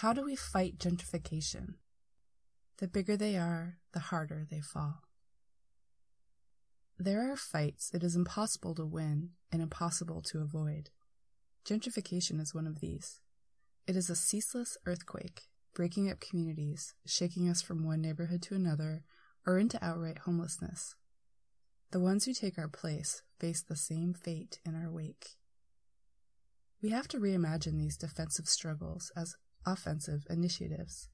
How do we fight gentrification? The bigger they are, the harder they fall. There are fights it is impossible to win and impossible to avoid. Gentrification is one of these. It is a ceaseless earthquake, breaking up communities, shaking us from one neighborhood to another, or into outright homelessness. The ones who take our place face the same fate in our wake. We have to reimagine these defensive struggles as offensive initiatives.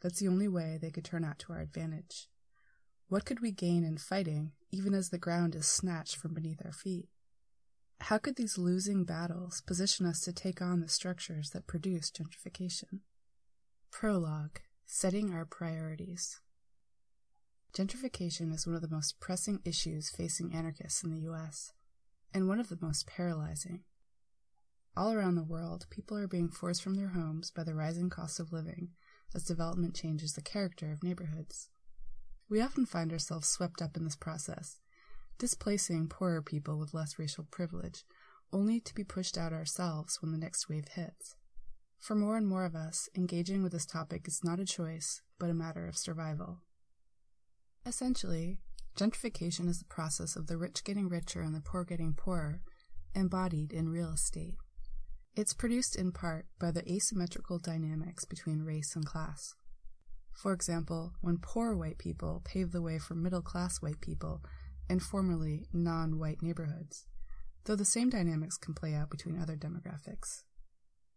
That's the only way they could turn out to our advantage. What could we gain in fighting, even as the ground is snatched from beneath our feet? How could these losing battles position us to take on the structures that produce gentrification? Prologue Setting Our Priorities Gentrification is one of the most pressing issues facing anarchists in the U.S., and one of the most paralyzing. All around the world, people are being forced from their homes by the rising cost of living as development changes the character of neighborhoods. We often find ourselves swept up in this process, displacing poorer people with less racial privilege, only to be pushed out ourselves when the next wave hits. For more and more of us, engaging with this topic is not a choice, but a matter of survival. Essentially, gentrification is the process of the rich getting richer and the poor getting poorer, embodied in real estate. It's produced in part by the asymmetrical dynamics between race and class. For example, when poor white people pave the way for middle class white people in formerly non white neighborhoods, though the same dynamics can play out between other demographics.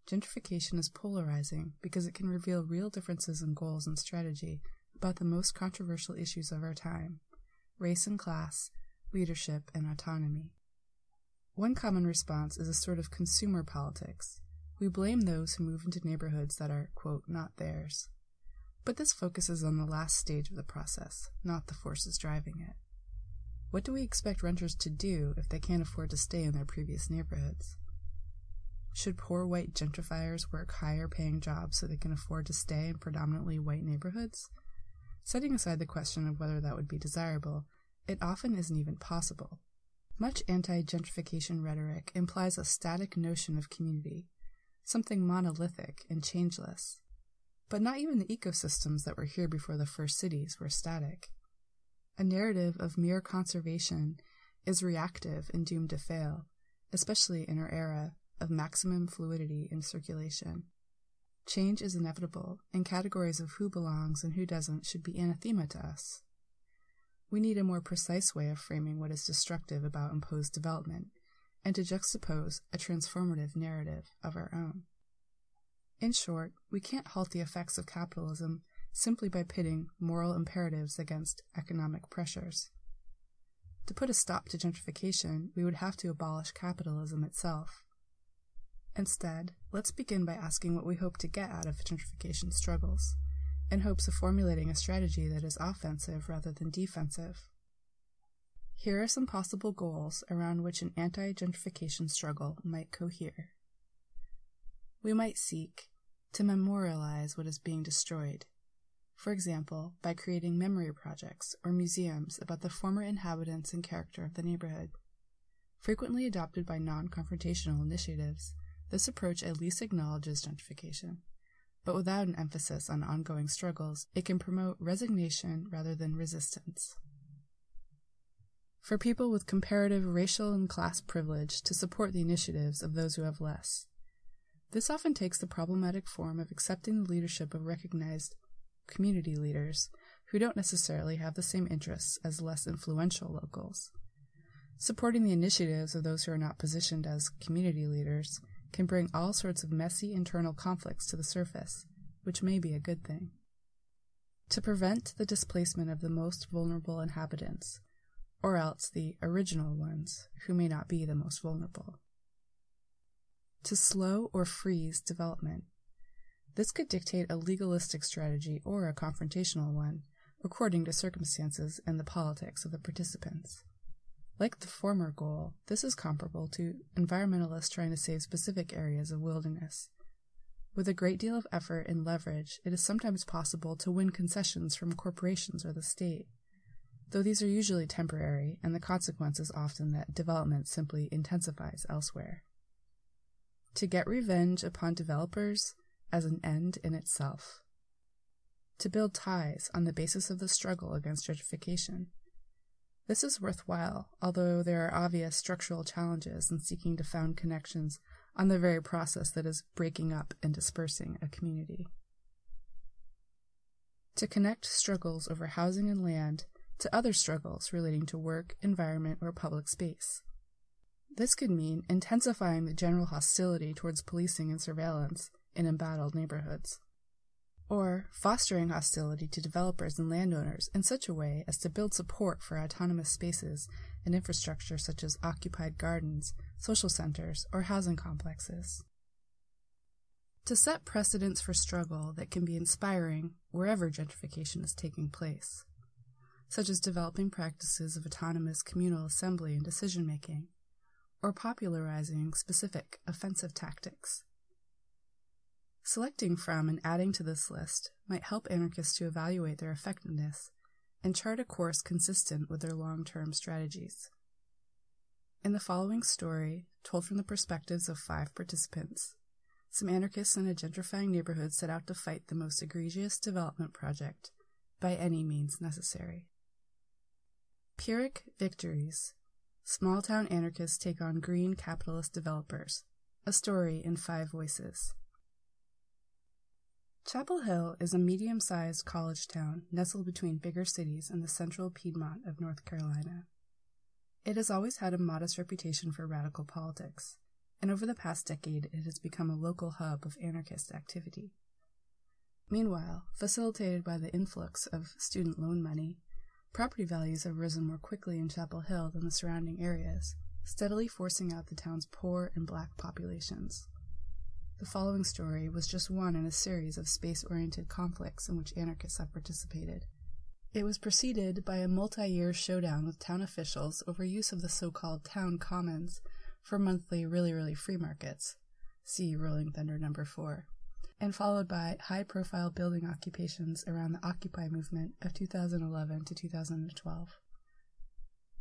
Gentrification is polarizing because it can reveal real differences in goals and strategy about the most controversial issues of our time race and class, leadership, and autonomy. One common response is a sort of consumer politics. We blame those who move into neighborhoods that are, quote, not theirs. But this focuses on the last stage of the process, not the forces driving it. What do we expect renters to do if they can't afford to stay in their previous neighborhoods? Should poor white gentrifiers work higher paying jobs so they can afford to stay in predominantly white neighborhoods? Setting aside the question of whether that would be desirable, it often isn't even possible. Much anti gentrification rhetoric implies a static notion of community, something monolithic and changeless. But not even the ecosystems that were here before the first cities were static. A narrative of mere conservation is reactive and doomed to fail, especially in our era of maximum fluidity in circulation. Change is inevitable, and categories of who belongs and who doesn't should be anathema to us. We need a more precise way of framing what is destructive about imposed development, and to juxtapose a transformative narrative of our own. In short, we can't halt the effects of capitalism simply by pitting moral imperatives against economic pressures. To put a stop to gentrification, we would have to abolish capitalism itself. Instead, let's begin by asking what we hope to get out of gentrification struggles, in hopes of formulating a strategy that is offensive rather than defensive. Here are some possible goals around which an anti gentrification struggle might cohere. We might seek to memorialize what is being destroyed. For example, by creating memory projects or museums about the former inhabitants and character of the neighborhood. Frequently adopted by non confrontational initiatives, this approach at least acknowledges gentrification. But without an emphasis on ongoing struggles, it can promote resignation rather than resistance. For people with comparative racial and class privilege to support the initiatives of those who have less, this often takes the problematic form of accepting the leadership of recognized community leaders who don't necessarily have the same interests as less influential locals. Supporting the initiatives of those who are not positioned as community leaders can bring all sorts of messy internal conflicts to the surface, which may be a good thing. To prevent the displacement of the most vulnerable inhabitants, or else the original ones who may not be the most vulnerable to slow or freeze development. This could dictate a legalistic strategy or a confrontational one, according to circumstances and the politics of the participants. Like the former goal, this is comparable to environmentalists trying to save specific areas of wilderness. With a great deal of effort and leverage, it is sometimes possible to win concessions from corporations or the state, though these are usually temporary, and the consequence is often that development simply intensifies elsewhere. To get revenge upon developers, as an end in itself. To build ties on the basis of the struggle against gentrification. This is worthwhile, although there are obvious structural challenges in seeking to found connections on the very process that is breaking up and dispersing a community. To connect struggles over housing and land to other struggles relating to work, environment, or public space. This could mean intensifying the general hostility towards policing and surveillance in embattled neighborhoods, or fostering hostility to developers and landowners in such a way as to build support for autonomous spaces and infrastructure such as occupied gardens, social centers, or housing complexes. To set precedents for struggle that can be inspiring wherever gentrification is taking place, such as developing practices of autonomous communal assembly and decision making, or popularizing specific offensive tactics. Selecting from and adding to this list might help anarchists to evaluate their effectiveness and chart a course consistent with their long term strategies. In the following story, told from the perspectives of five participants, some anarchists in a gentrifying neighborhood set out to fight the most egregious development project by any means necessary. Pyrrhic Victories Small town anarchists take on green capitalist developers. A story in five voices. Chapel Hill is a medium sized college town nestled between bigger cities in the central Piedmont of North Carolina. It has always had a modest reputation for radical politics, and over the past decade it has become a local hub of anarchist activity. Meanwhile, facilitated by the influx of student loan money, property values have risen more quickly in Chapel Hill than the surrounding areas, steadily forcing out the town's poor and black populations. The following story was just one in a series of space oriented conflicts in which anarchists have participated. It was preceded by a multi year showdown with town officials over use of the so called town commons for monthly really really free markets. See Rolling Thunder number 4. And followed by high profile building occupations around the Occupy movement of 2011 to 2012.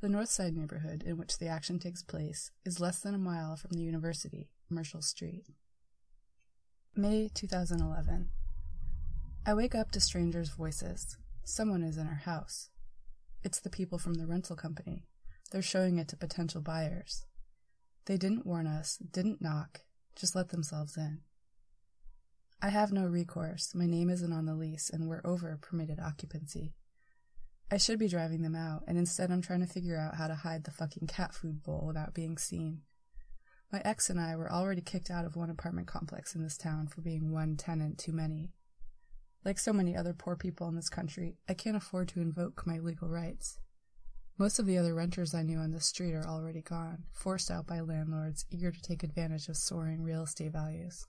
The North Side neighborhood in which the action takes place is less than a mile from the university, Marshall Street. May 2011. I wake up to strangers' voices. Someone is in our house. It's the people from the rental company. They're showing it to potential buyers. They didn't warn us, didn't knock, just let themselves in. I have no recourse. My name isn't on the lease, and we're over permitted occupancy. I should be driving them out, and instead I'm trying to figure out how to hide the fucking cat food bowl without being seen. My ex and I were already kicked out of one apartment complex in this town for being one tenant too many. Like so many other poor people in this country, I can't afford to invoke my legal rights. Most of the other renters I knew on the street are already gone, forced out by landlords eager to take advantage of soaring real estate values.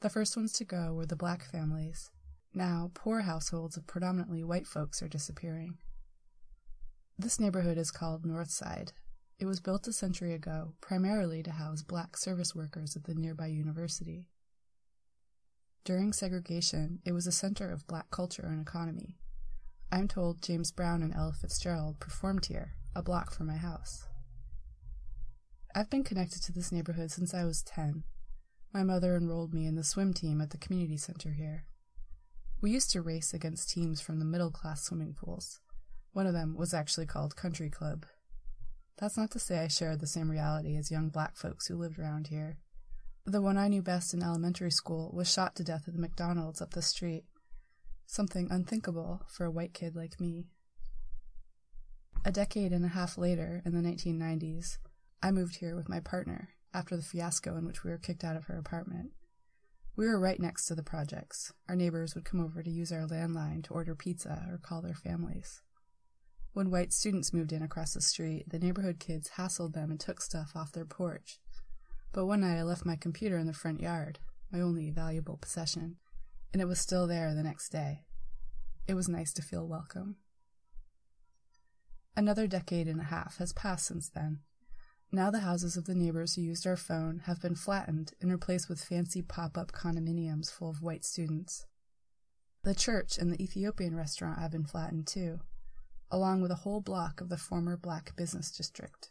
The first ones to go were the black families. Now, poor households of predominantly white folks are disappearing. This neighborhood is called Northside, it was built a century ago primarily to house black service workers at the nearby university. During segregation, it was a center of black culture and economy. I'm told James Brown and Ella Fitzgerald performed here, a block from my house. I've been connected to this neighborhood since I was 10. My mother enrolled me in the swim team at the community center here. We used to race against teams from the middle class swimming pools. One of them was actually called Country Club, that's not to say I shared the same reality as young black folks who lived around here. The one I knew best in elementary school was shot to death at the McDonald's up the street. Something unthinkable for a white kid like me. A decade and a half later, in the 1990s, I moved here with my partner after the fiasco in which we were kicked out of her apartment. We were right next to the projects. Our neighbors would come over to use our landline to order pizza or call their families. When white students moved in across the street, the neighborhood kids hassled them and took stuff off their porch. But one night I left my computer in the front yard, my only valuable possession, and it was still there the next day. It was nice to feel welcome. Another decade and a half has passed since then. Now the houses of the neighbors who used our phone have been flattened and replaced with fancy pop up condominiums full of white students. The church and the Ethiopian restaurant have been flattened too along with a whole block of the former black business district.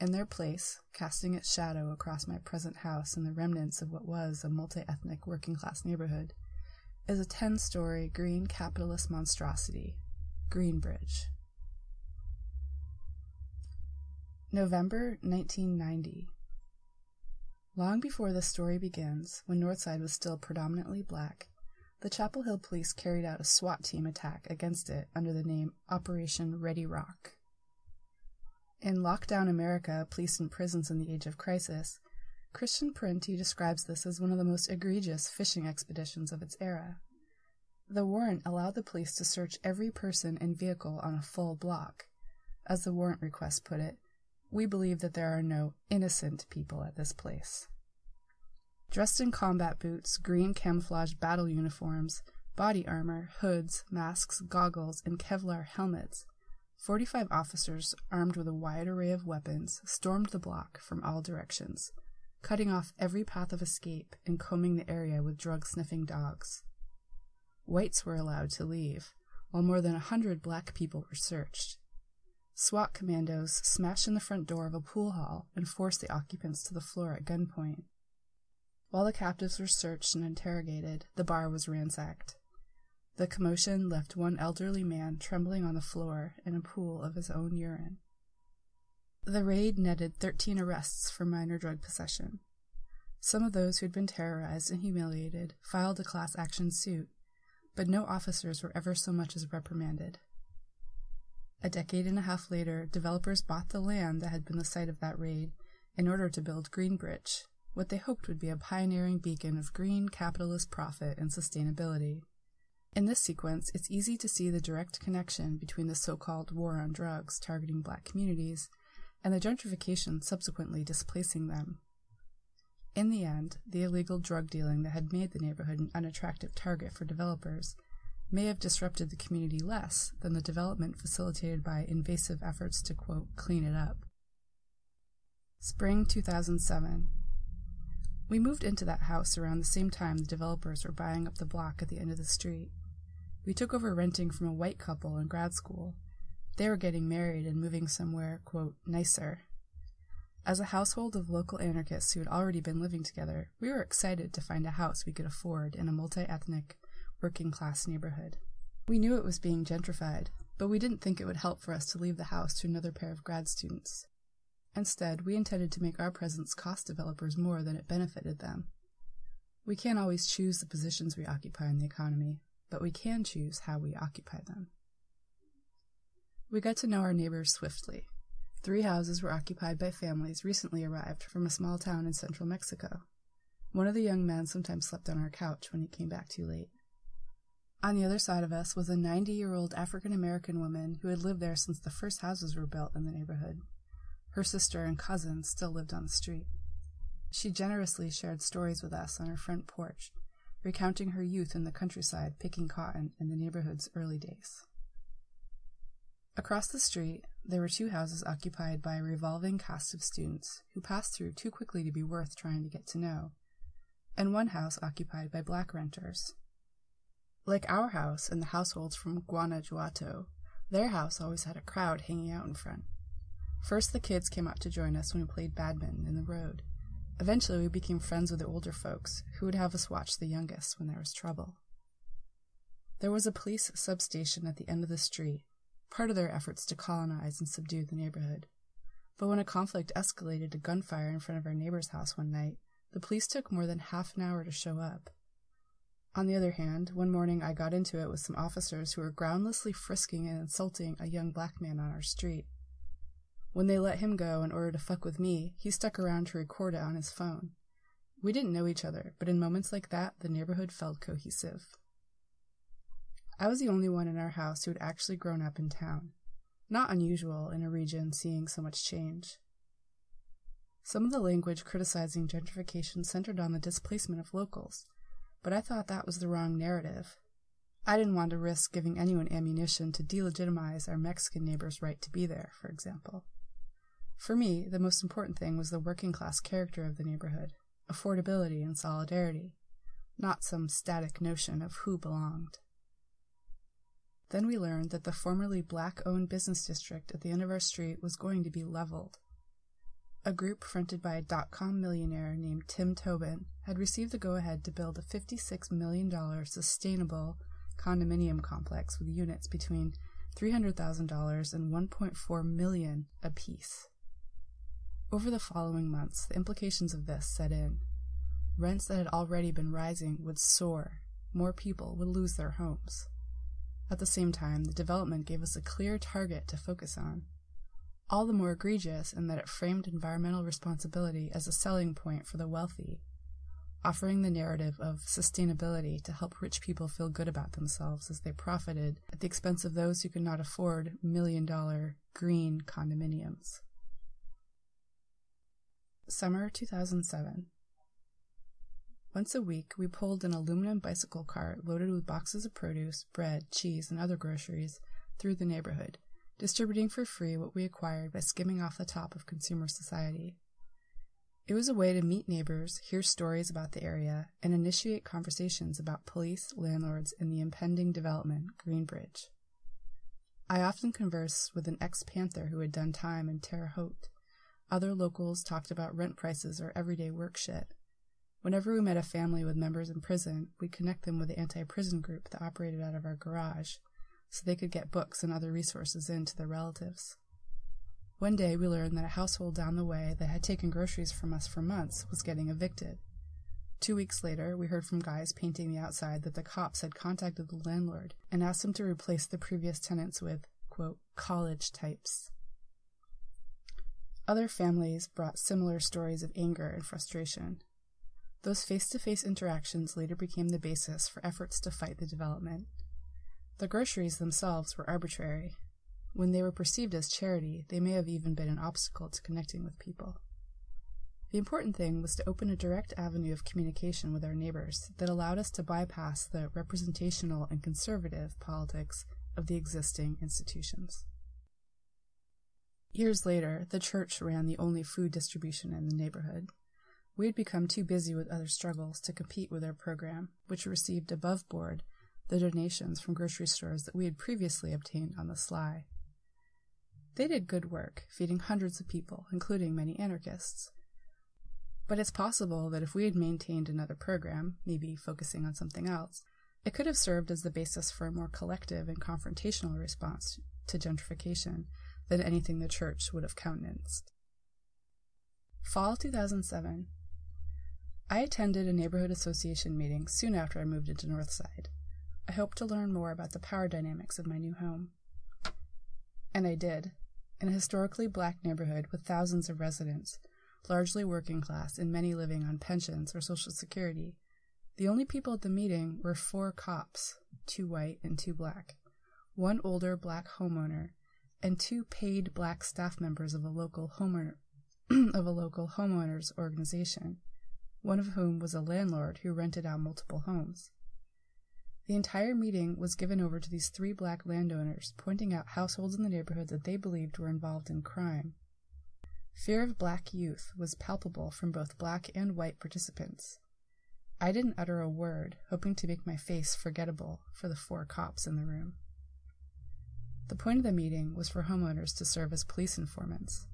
In their place, casting its shadow across my present house and the remnants of what was a multi ethnic working class neighborhood, is a 10 story green capitalist monstrosity, Greenbridge. November 1990. Long before this story begins, when Northside was still predominantly black, the Chapel Hill police carried out a SWAT team attack against it under the name Operation Ready Rock. In Lockdown America, Police and Prisons in the Age of Crisis, Christian Parenti describes this as one of the most egregious fishing expeditions of its era. The warrant allowed the police to search every person and vehicle on a full block. As the warrant request put it, we believe that there are no innocent people at this place. Dressed in combat boots, green camouflage battle uniforms, body armor, hoods, masks, goggles, and Kevlar helmets, 45 officers, armed with a wide array of weapons, stormed the block from all directions, cutting off every path of escape and combing the area with drug sniffing dogs. Whites were allowed to leave, while more than a hundred black people were searched. SWAT commandos smashed in the front door of a pool hall and forced the occupants to the floor at gunpoint. While the captives were searched and interrogated, the bar was ransacked. The commotion left one elderly man trembling on the floor in a pool of his own urine. The raid netted 13 arrests for minor drug possession. Some of those who had been terrorized and humiliated filed a class action suit, but no officers were ever so much as reprimanded. A decade and a half later, developers bought the land that had been the site of that raid in order to build Greenbridge, what they hoped would be a pioneering beacon of green capitalist profit and sustainability. In this sequence, it's easy to see the direct connection between the so called war on drugs targeting black communities and the gentrification subsequently displacing them. In the end, the illegal drug dealing that had made the neighborhood an unattractive target for developers may have disrupted the community less than the development facilitated by invasive efforts to, quote, clean it up. Spring 2007. We moved into that house around the same time the developers were buying up the block at the end of the street. We took over renting from a white couple in grad school. They were getting married and moving somewhere, quote, nicer. As a household of local anarchists who had already been living together, we were excited to find a house we could afford in a multi ethnic, working class neighborhood. We knew it was being gentrified, but we didn't think it would help for us to leave the house to another pair of grad students. Instead, we intended to make our presence cost developers more than it benefited them. We can't always choose the positions we occupy in the economy, but we can choose how we occupy them. We got to know our neighbors swiftly. Three houses were occupied by families recently arrived from a small town in central Mexico. One of the young men sometimes slept on our couch when he came back too late. On the other side of us was a 90 year old African American woman who had lived there since the first houses were built in the neighborhood. Her sister and cousins still lived on the street. She generously shared stories with us on her front porch, recounting her youth in the countryside picking cotton in the neighborhood's early days. Across the street, there were two houses occupied by a revolving cast of students who passed through too quickly to be worth trying to get to know, and one house occupied by black renters. Like our house and the households from Guanajuato, their house always had a crowd hanging out in front. First, the kids came out to join us when we played badminton in the road. Eventually, we became friends with the older folks, who would have us watch the youngest when there was trouble. There was a police substation at the end of the street, part of their efforts to colonize and subdue the neighborhood. But when a conflict escalated to gunfire in front of our neighbor's house one night, the police took more than half an hour to show up. On the other hand, one morning I got into it with some officers who were groundlessly frisking and insulting a young black man on our street. When they let him go in order to fuck with me, he stuck around to record it on his phone. We didn't know each other, but in moments like that, the neighborhood felt cohesive. I was the only one in our house who had actually grown up in town. Not unusual in a region seeing so much change. Some of the language criticizing gentrification centered on the displacement of locals, but I thought that was the wrong narrative. I didn't want to risk giving anyone ammunition to delegitimize our Mexican neighbors' right to be there, for example. For me, the most important thing was the working class character of the neighborhood, affordability and solidarity, not some static notion of who belonged. Then we learned that the formerly black owned business district at the end of our street was going to be leveled. a group fronted by a dot com millionaire named Tim Toben had received the go ahead to build a $56 million sustainable condominium complex with units between $300,000 and 1.4 million apiece. Over the following months, the implications of this set in. Rents that had already been rising would soar. More people would lose their homes. At the same time, the development gave us a clear target to focus on. All the more egregious in that it framed environmental responsibility as a selling point for the wealthy, offering the narrative of sustainability to help rich people feel good about themselves as they profited at the expense of those who could not afford million dollar green condominiums. Summer 2007. Once a week, we pulled an aluminum bicycle cart loaded with boxes of produce, bread, cheese, and other groceries through the neighborhood, distributing for free what we acquired by skimming off the top of consumer society. It was a way to meet neighbors, hear stories about the area, and initiate conversations about police, landlords, and the impending development, Greenbridge. I often conversed with an ex Panther who had done time in Terre Haute other locals talked about rent prices or everyday work shit. Whenever we met a family with members in prison, we'd connect them with the anti prison group that operated out of our garage so they could get books and other resources in to their relatives. One day we learned that a household down the way that had taken groceries from us for months was getting evicted. Two weeks later, we heard from guys painting the outside that the cops had contacted the landlord and asked him to replace the previous tenants with, quote, college types. Other families brought similar stories of anger and frustration. Those face to face interactions later became the basis for efforts to fight the development. The groceries themselves were arbitrary. When they were perceived as charity, they may have even been an obstacle to connecting with people. The important thing was to open a direct avenue of communication with our neighbors that allowed us to bypass the representational and conservative politics of the existing institutions. Years later, the church ran the only food distribution in the neighborhood. We had become too busy with other struggles to compete with their program, which received above board the donations from grocery stores that we had previously obtained on the sly. They did good work, feeding hundreds of people, including many anarchists. But it's possible that if we had maintained another program, maybe focusing on something else, it could have served as the basis for a more collective and confrontational response to gentrification than anything the church would have countenanced. Fall 2007. I attended a neighborhood association meeting soon after I moved into Northside. I hoped to learn more about the power dynamics of my new home. And I did. In a historically black neighborhood with thousands of residents, largely working class and many living on pensions or Social Security, the only people at the meeting were four cops, two white and two black, one older black homeowner, and two paid black staff members of a local homeowner of a local homeowners organization, one of whom was a landlord who rented out multiple homes. The entire meeting was given over to these three black landowners, pointing out households in the neighborhood that they believed were involved in crime. Fear of black youth was palpable from both black and white participants. I didn't utter a word, hoping to make my face forgettable for the four cops in the room. The point of the meeting was for homeowners to serve as police informants.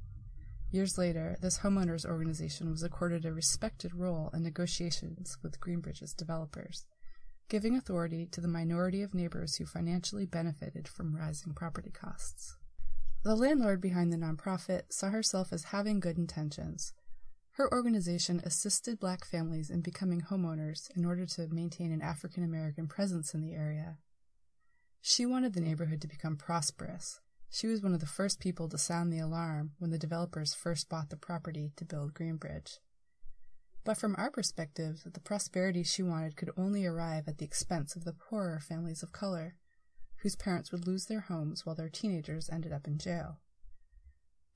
Years later, this homeowners organization was accorded a respected role in negotiations with Greenbridge's developers, giving authority to the minority of neighbors who financially benefited from rising property costs. The landlord behind the nonprofit saw herself as having good intentions. Her organization assisted black families in becoming homeowners in order to maintain an African American presence in the area she wanted the neighborhood to become prosperous. She was one of the first people to sound the alarm when the developers first bought the property to build Greenbridge. But from our perspective, the prosperity she wanted could only arrive at the expense of the poorer families of color, whose parents would lose their homes while their teenagers ended up in jail.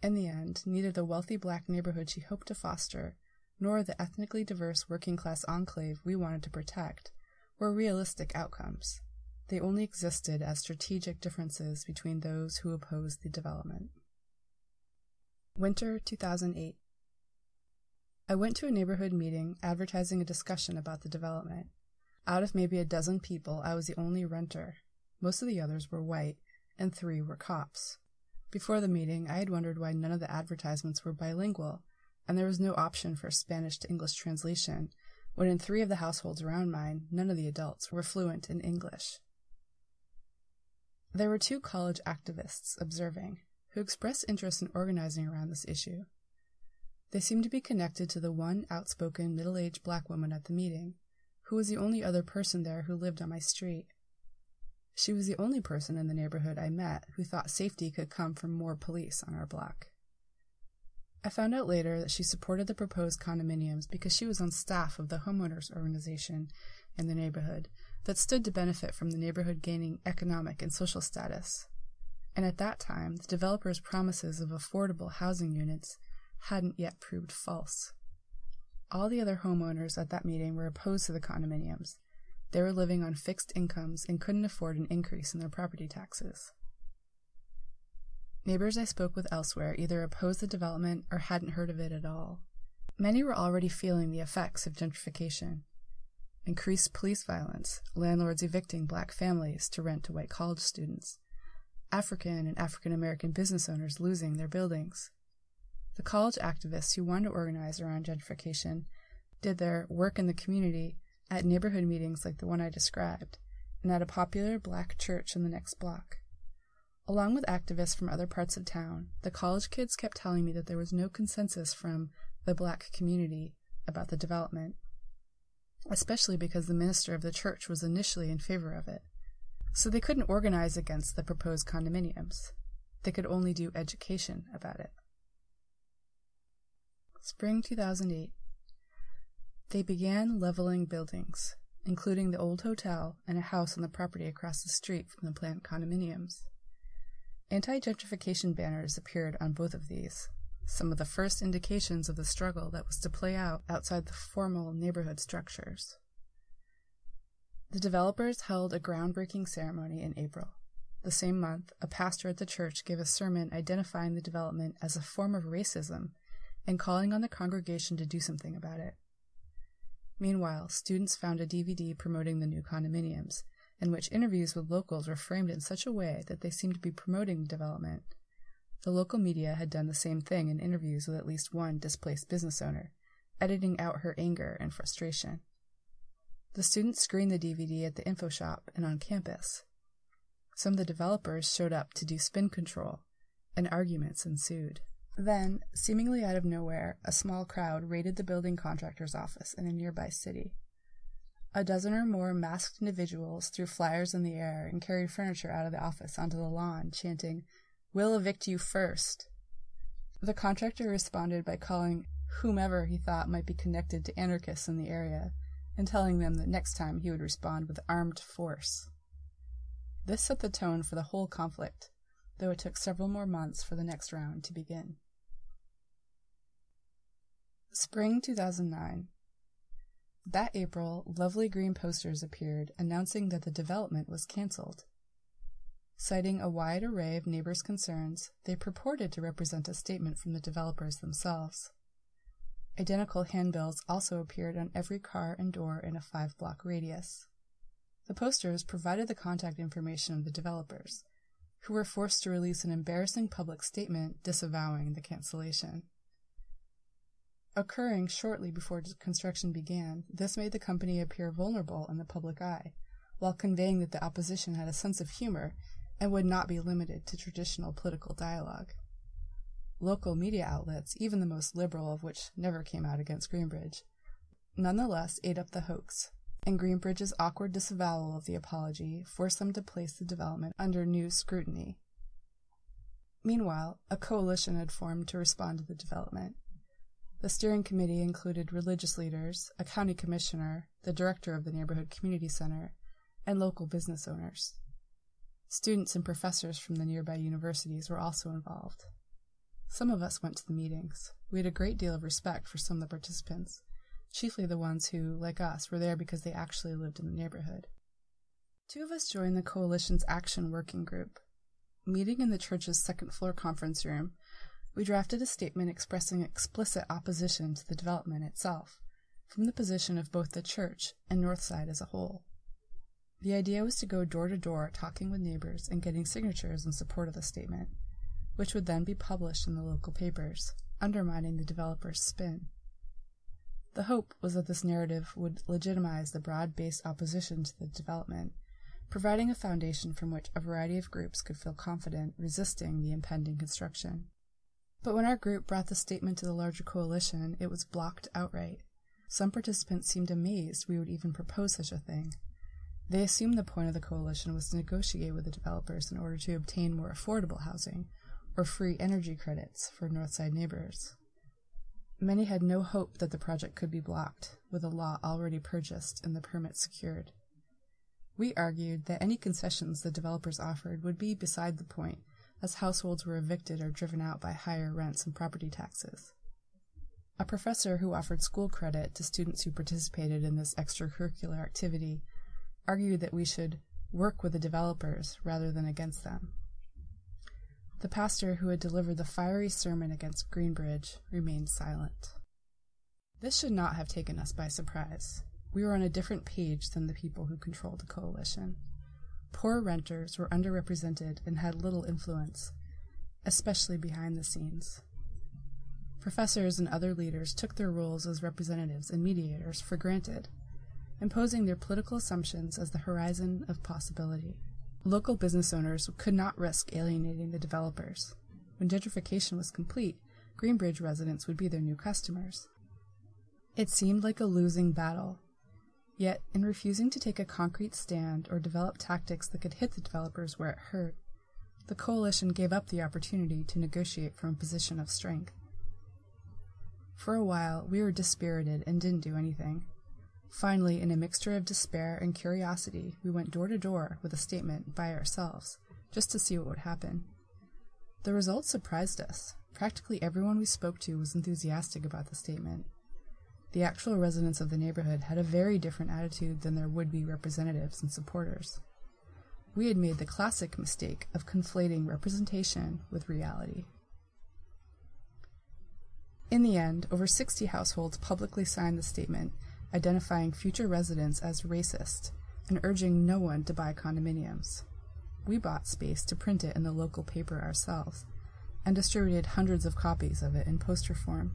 In the end, neither the wealthy black neighborhood she hoped to foster, nor the ethnically diverse working class enclave we wanted to protect, were realistic outcomes. They only existed as strategic differences between those who opposed the development. Winter 2008. I went to a neighborhood meeting advertising a discussion about the development. Out of maybe a dozen people, I was the only renter. Most of the others were white, and three were cops. Before the meeting, I had wondered why none of the advertisements were bilingual, and there was no option for Spanish to English translation, when in three of the households around mine, none of the adults were fluent in English. There were two college activists observing who expressed interest in organizing around this issue. They seemed to be connected to the one outspoken middle aged black woman at the meeting, who was the only other person there who lived on my street. She was the only person in the neighborhood I met who thought safety could come from more police on our block. I found out later that she supported the proposed condominiums because she was on staff of the homeowners organization in the neighborhood that stood to benefit from the neighborhood gaining economic and social status. And at that time, the developers' promises of affordable housing units hadn't yet proved false. All the other homeowners at that meeting were opposed to the condominiums. They were living on fixed incomes and couldn't afford an increase in their property taxes. Neighbors I spoke with elsewhere either opposed the development or hadn't heard of it at all. Many were already feeling the effects of gentrification. Increased police violence, landlords evicting black families to rent to white college students, African and African American business owners losing their buildings. The college activists who wanted to organize around gentrification did their work in the community at neighborhood meetings like the one I described, and at a popular black church in the next block. Along with activists from other parts of town, the college kids kept telling me that there was no consensus from the black community about the development, especially because the minister of the church was initially in favor of it. So they couldn't organize against the proposed condominiums. They could only do education about it. Spring 2008. They began leveling buildings, including the old hotel and a house on the property across the street from the planned condominiums. Anti gentrification banners appeared on both of these, some of the first indications of the struggle that was to play out outside the formal neighborhood structures. The developers held a groundbreaking ceremony in April. The same month, a pastor at the church gave a sermon identifying the development as a form of racism and calling on the congregation to do something about it. Meanwhile, students found a DVD promoting the new condominiums in which interviews with locals were framed in such a way that they seemed to be promoting development. The local media had done the same thing in interviews with at least one displaced business owner, editing out her anger and frustration. The students screened the DVD at the info shop and on campus. Some of the developers showed up to do spin control, and arguments ensued. Then, seemingly out of nowhere, a small crowd raided the building contractor's office in a nearby city. A dozen or more masked individuals threw flyers in the air and carried furniture out of the office onto the lawn, chanting, We'll evict you first. The contractor responded by calling whomever he thought might be connected to anarchists in the area and telling them that next time he would respond with armed force. This set the tone for the whole conflict, though it took several more months for the next round to begin. Spring 2009. That April, lovely green posters appeared announcing that the development was cancelled. Citing a wide array of neighbors' concerns, they purported to represent a statement from the developers themselves. Identical handbills also appeared on every car and door in a five block radius. The posters provided the contact information of the developers, who were forced to release an embarrassing public statement disavowing the cancellation. Occurring shortly before construction began, this made the company appear vulnerable in the public eye, while conveying that the opposition had a sense of humor and would not be limited to traditional political dialogue. Local media outlets, even the most liberal of which never came out against Greenbridge, nonetheless ate up the hoax, and Greenbridge's awkward disavowal of the apology forced them to place the development under new scrutiny. Meanwhile, a coalition had formed to respond to the development. The steering committee included religious leaders, a county commissioner, the director of the neighborhood community center, and local business owners. Students and professors from the nearby universities were also involved. Some of us went to the meetings. We had a great deal of respect for some of the participants, chiefly the ones who, like us, were there because they actually lived in the neighborhood. Two of us joined the coalition's action working group. Meeting in the church's second floor conference room, we drafted a statement expressing explicit opposition to the development itself, from the position of both the church and Northside as a whole. The idea was to go door to door talking with neighbors and getting signatures in support of the statement, which would then be published in the local papers, undermining the developer's spin. The hope was that this narrative would legitimize the broad based opposition to the development, providing a foundation from which a variety of groups could feel confident resisting the impending construction. But when our group brought the statement to the larger coalition, it was blocked outright. Some participants seemed amazed we would even propose such a thing. They assumed the point of the coalition was to negotiate with the developers in order to obtain more affordable housing or free energy credits for Northside neighbors. Many had no hope that the project could be blocked, with a law already purchased and the permit secured. We argued that any concessions the developers offered would be beside the point, as households were evicted or driven out by higher rents and property taxes. A professor who offered school credit to students who participated in this extracurricular activity argued that we should work with the developers rather than against them. The pastor who had delivered the fiery sermon against Greenbridge remained silent. This should not have taken us by surprise. We were on a different page than the people who controlled the coalition. Poor renters were underrepresented and had little influence, especially behind the scenes. Professors and other leaders took their roles as representatives and mediators for granted, imposing their political assumptions as the horizon of possibility. Local business owners could not risk alienating the developers. When gentrification was complete, Greenbridge residents would be their new customers. It seemed like a losing battle. Yet, in refusing to take a concrete stand or develop tactics that could hit the developers where it hurt, the coalition gave up the opportunity to negotiate from a position of strength. For a while, we were dispirited and didn't do anything. Finally, in a mixture of despair and curiosity, we went door to door with a statement by ourselves, just to see what would happen. The results surprised us. Practically everyone we spoke to was enthusiastic about the statement. The actual residents of the neighborhood had a very different attitude than their would be representatives and supporters. We had made the classic mistake of conflating representation with reality. In the end, over 60 households publicly signed the statement identifying future residents as racist and urging no one to buy condominiums. We bought space to print it in the local paper ourselves and distributed hundreds of copies of it in poster form.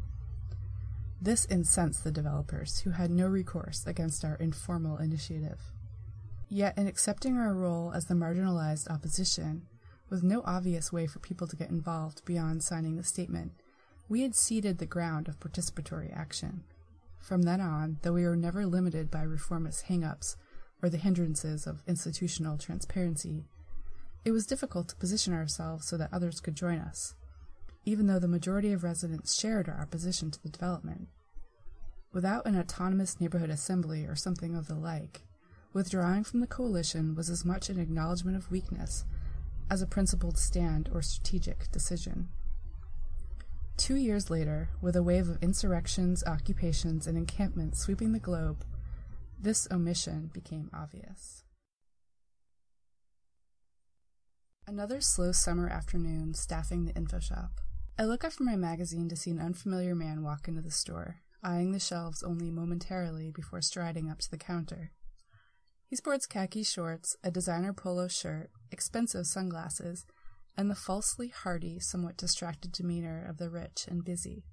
This incensed the developers, who had no recourse against our informal initiative. Yet, in accepting our role as the marginalized opposition, with no obvious way for people to get involved beyond signing the statement, we had ceded the ground of participatory action. From then on, though we were never limited by reformist hang-ups or the hindrances of institutional transparency, it was difficult to position ourselves so that others could join us, even though the majority of residents shared our opposition to the development. Without an autonomous neighborhood assembly or something of the like, withdrawing from the coalition was as much an acknowledgement of weakness as a principled stand or strategic decision. Two years later, with a wave of insurrections, occupations, and encampments sweeping the globe, this omission became obvious. Another slow summer afternoon staffing the info shop. I look up from my magazine to see an unfamiliar man walk into the store, eyeing the shelves only momentarily before striding up to the counter. He sports khaki shorts, a designer polo shirt, expensive sunglasses, and the falsely hearty, somewhat distracted demeanor of the rich and busy.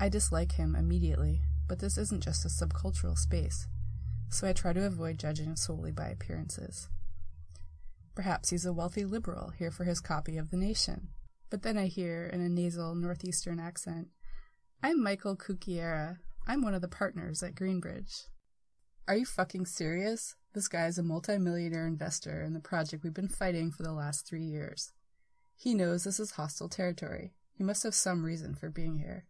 I dislike him immediately, but this isn't just a subcultural space, so I try to avoid judging solely by appearances. Perhaps he's a wealthy liberal here for his copy of The Nation. But then I hear, in a nasal northeastern accent, I'm Michael Cucchiera. I'm one of the partners at Greenbridge. Are you fucking serious? This guy is a multimillionaire investor in the project we've been fighting for the last three years. He knows this is hostile territory. He must have some reason for being here.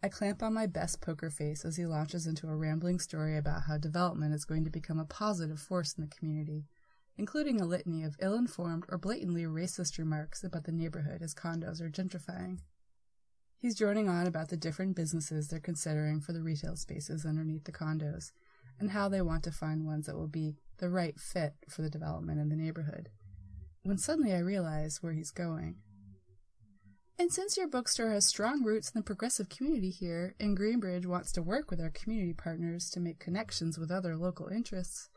I clamp on my best poker face as he launches into a rambling story about how development is going to become a positive force in the community, including a litany of ill informed or blatantly racist remarks about the neighborhood as condos are gentrifying. He's droning on about the different businesses they're considering for the retail spaces underneath the condos and how they want to find ones that will be the right fit for the development in the neighborhood. When suddenly I realize where he's going. And since your bookstore has strong roots in the progressive community here, and Greenbridge wants to work with our community partners to make connections with other local interests,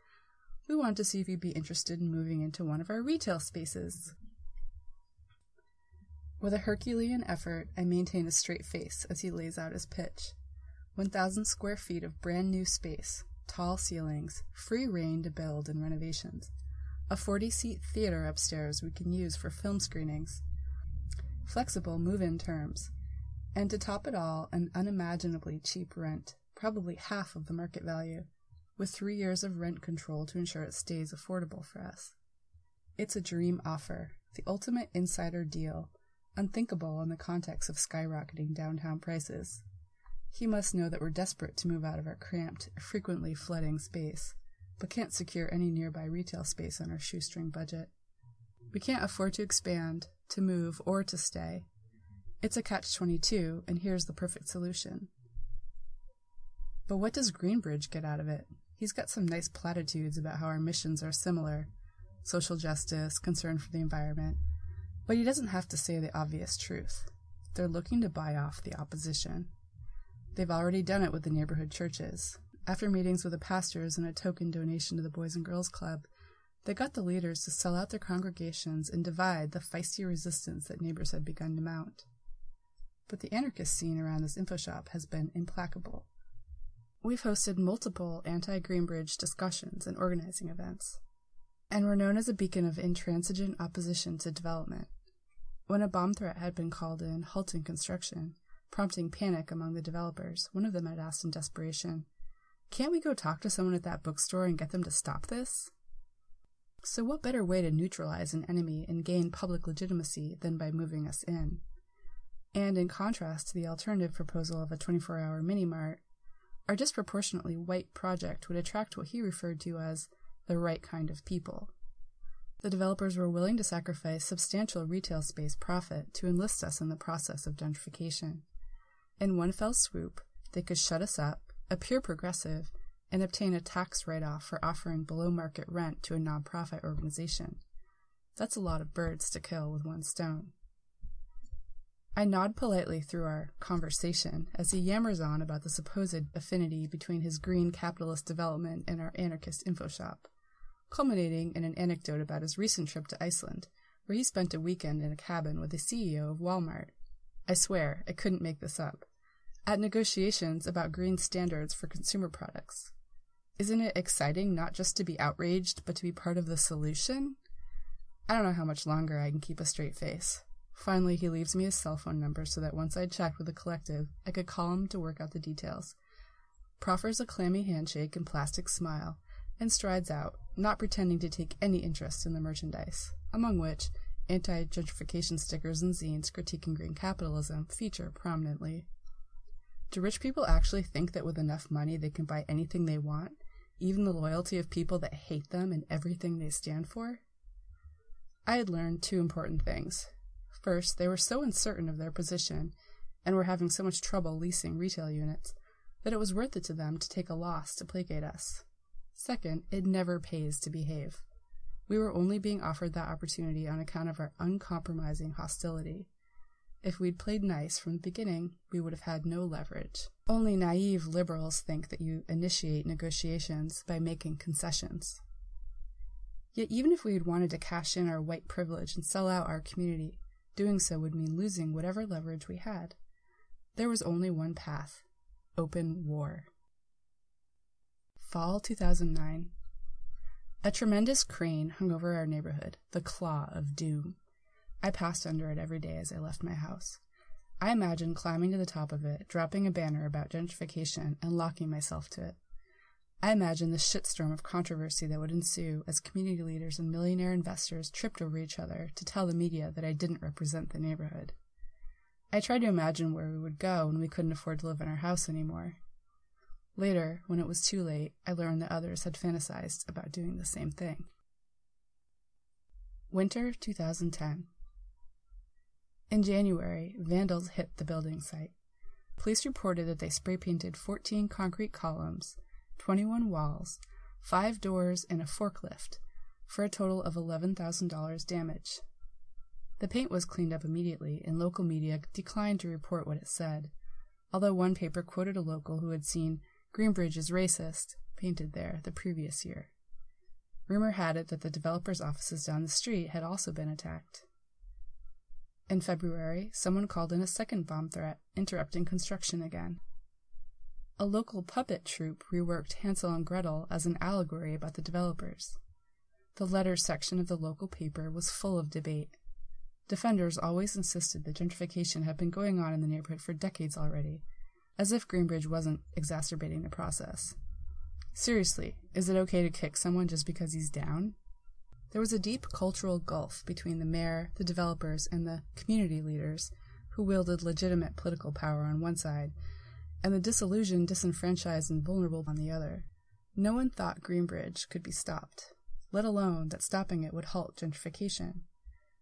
we want to see if you'd be interested in moving into one of our retail spaces. With a Herculean effort, I maintain a straight face as he lays out his pitch. 1,000 square feet of brand new space, tall ceilings, free reign to build and renovations, a 40 seat theater upstairs we can use for film screenings, flexible move in terms, and to top it all, an unimaginably cheap rent, probably half of the market value, with three years of rent control to ensure it stays affordable for us. It's a dream offer, the ultimate insider deal, unthinkable in the context of skyrocketing downtown prices. He must know that we're desperate to move out of our cramped, frequently flooding space, but can't secure any nearby retail space on our shoestring budget. We can't afford to expand, to move, or to stay. It's a catch 22, and here's the perfect solution. But what does Greenbridge get out of it? He's got some nice platitudes about how our missions are similar social justice, concern for the environment, but he doesn't have to say the obvious truth. They're looking to buy off the opposition. They've already done it with the neighborhood churches. After meetings with the pastors and a token donation to the Boys and Girls Club, they got the leaders to sell out their congregations and divide the feisty resistance that neighbors had begun to mount. But the anarchist scene around this info shop has been implacable. We've hosted multiple anti Greenbridge discussions and organizing events, and were known as a beacon of intransigent opposition to development. When a bomb threat had been called in, halting construction, prompting panic among the developers, one of them had asked in desperation, Can't we go talk to someone at that bookstore and get them to stop this? So, what better way to neutralize an enemy and gain public legitimacy than by moving us in? And in contrast to the alternative proposal of a 24 hour mini mart, our disproportionately white project would attract what he referred to as the right kind of people. The developers were willing to sacrifice substantial retail space profit to enlist us in the process of gentrification. In one fell swoop, they could shut us up, appear progressive, and obtain a tax write off for offering below market rent to a nonprofit organization. That's a lot of birds to kill with one stone. I nod politely through our conversation as he yammers on about the supposed affinity between his green capitalist development and our anarchist info shop culminating in an anecdote about his recent trip to Iceland, where he spent a weekend in a cabin with the CEO of Walmart. I swear, I couldn't make this up. At negotiations about green standards for consumer products. Isn't it exciting not just to be outraged, but to be part of the solution? I don't know how much longer I can keep a straight face. Finally, he leaves me his cell phone number so that once I'd checked with the collective, I could call him to work out the details. Proffers a clammy handshake and plastic smile, and strides out, not pretending to take any interest in the merchandise, among which anti gentrification stickers and zines critiquing green capitalism feature prominently. Do rich people actually think that with enough money they can buy anything they want, even the loyalty of people that hate them and everything they stand for? I had learned two important things. First, they were so uncertain of their position and were having so much trouble leasing retail units that it was worth it to them to take a loss to placate us. Second, it never pays to behave. We were only being offered that opportunity on account of our uncompromising hostility. If we'd played nice from the beginning, we would have had no leverage. Only naive liberals think that you initiate negotiations by making concessions. Yet, even if we had wanted to cash in our white privilege and sell out our community, doing so would mean losing whatever leverage we had. There was only one path open war. Fall 2009. A tremendous crane hung over our neighborhood, the claw of doom. I passed under it every day as I left my house. I imagined climbing to the top of it, dropping a banner about gentrification, and locking myself to it. I imagined the shitstorm of controversy that would ensue as community leaders and millionaire investors tripped over each other to tell the media that I didn't represent the neighborhood. I tried to imagine where we would go when we couldn't afford to live in our house anymore, Later, when it was too late, I learned that others had fantasized about doing the same thing. Winter 2010. In January, vandals hit the building site. Police reported that they spray painted 14 concrete columns, 21 walls, 5 doors, and a forklift, for a total of $11,000 damage. The paint was cleaned up immediately, and local media declined to report what it said, although one paper quoted a local who had seen Greenbridge is racist, painted there the previous year. Rumor had it that the developer's offices down the street had also been attacked. In February, someone called in a second bomb threat, interrupting construction again. A local puppet troupe reworked Hansel and Gretel as an allegory about the developers. The letters section of the local paper was full of debate. Defenders always insisted that gentrification had been going on in the neighborhood for decades already, as if Greenbridge wasn't exacerbating the process. Seriously, is it okay to kick someone just because he's down? There was a deep cultural gulf between the mayor, the developers, and the community leaders who wielded legitimate political power on one side, and the disillusioned, disenfranchised, and vulnerable on the other. No one thought Greenbridge could be stopped, let alone that stopping it would halt gentrification.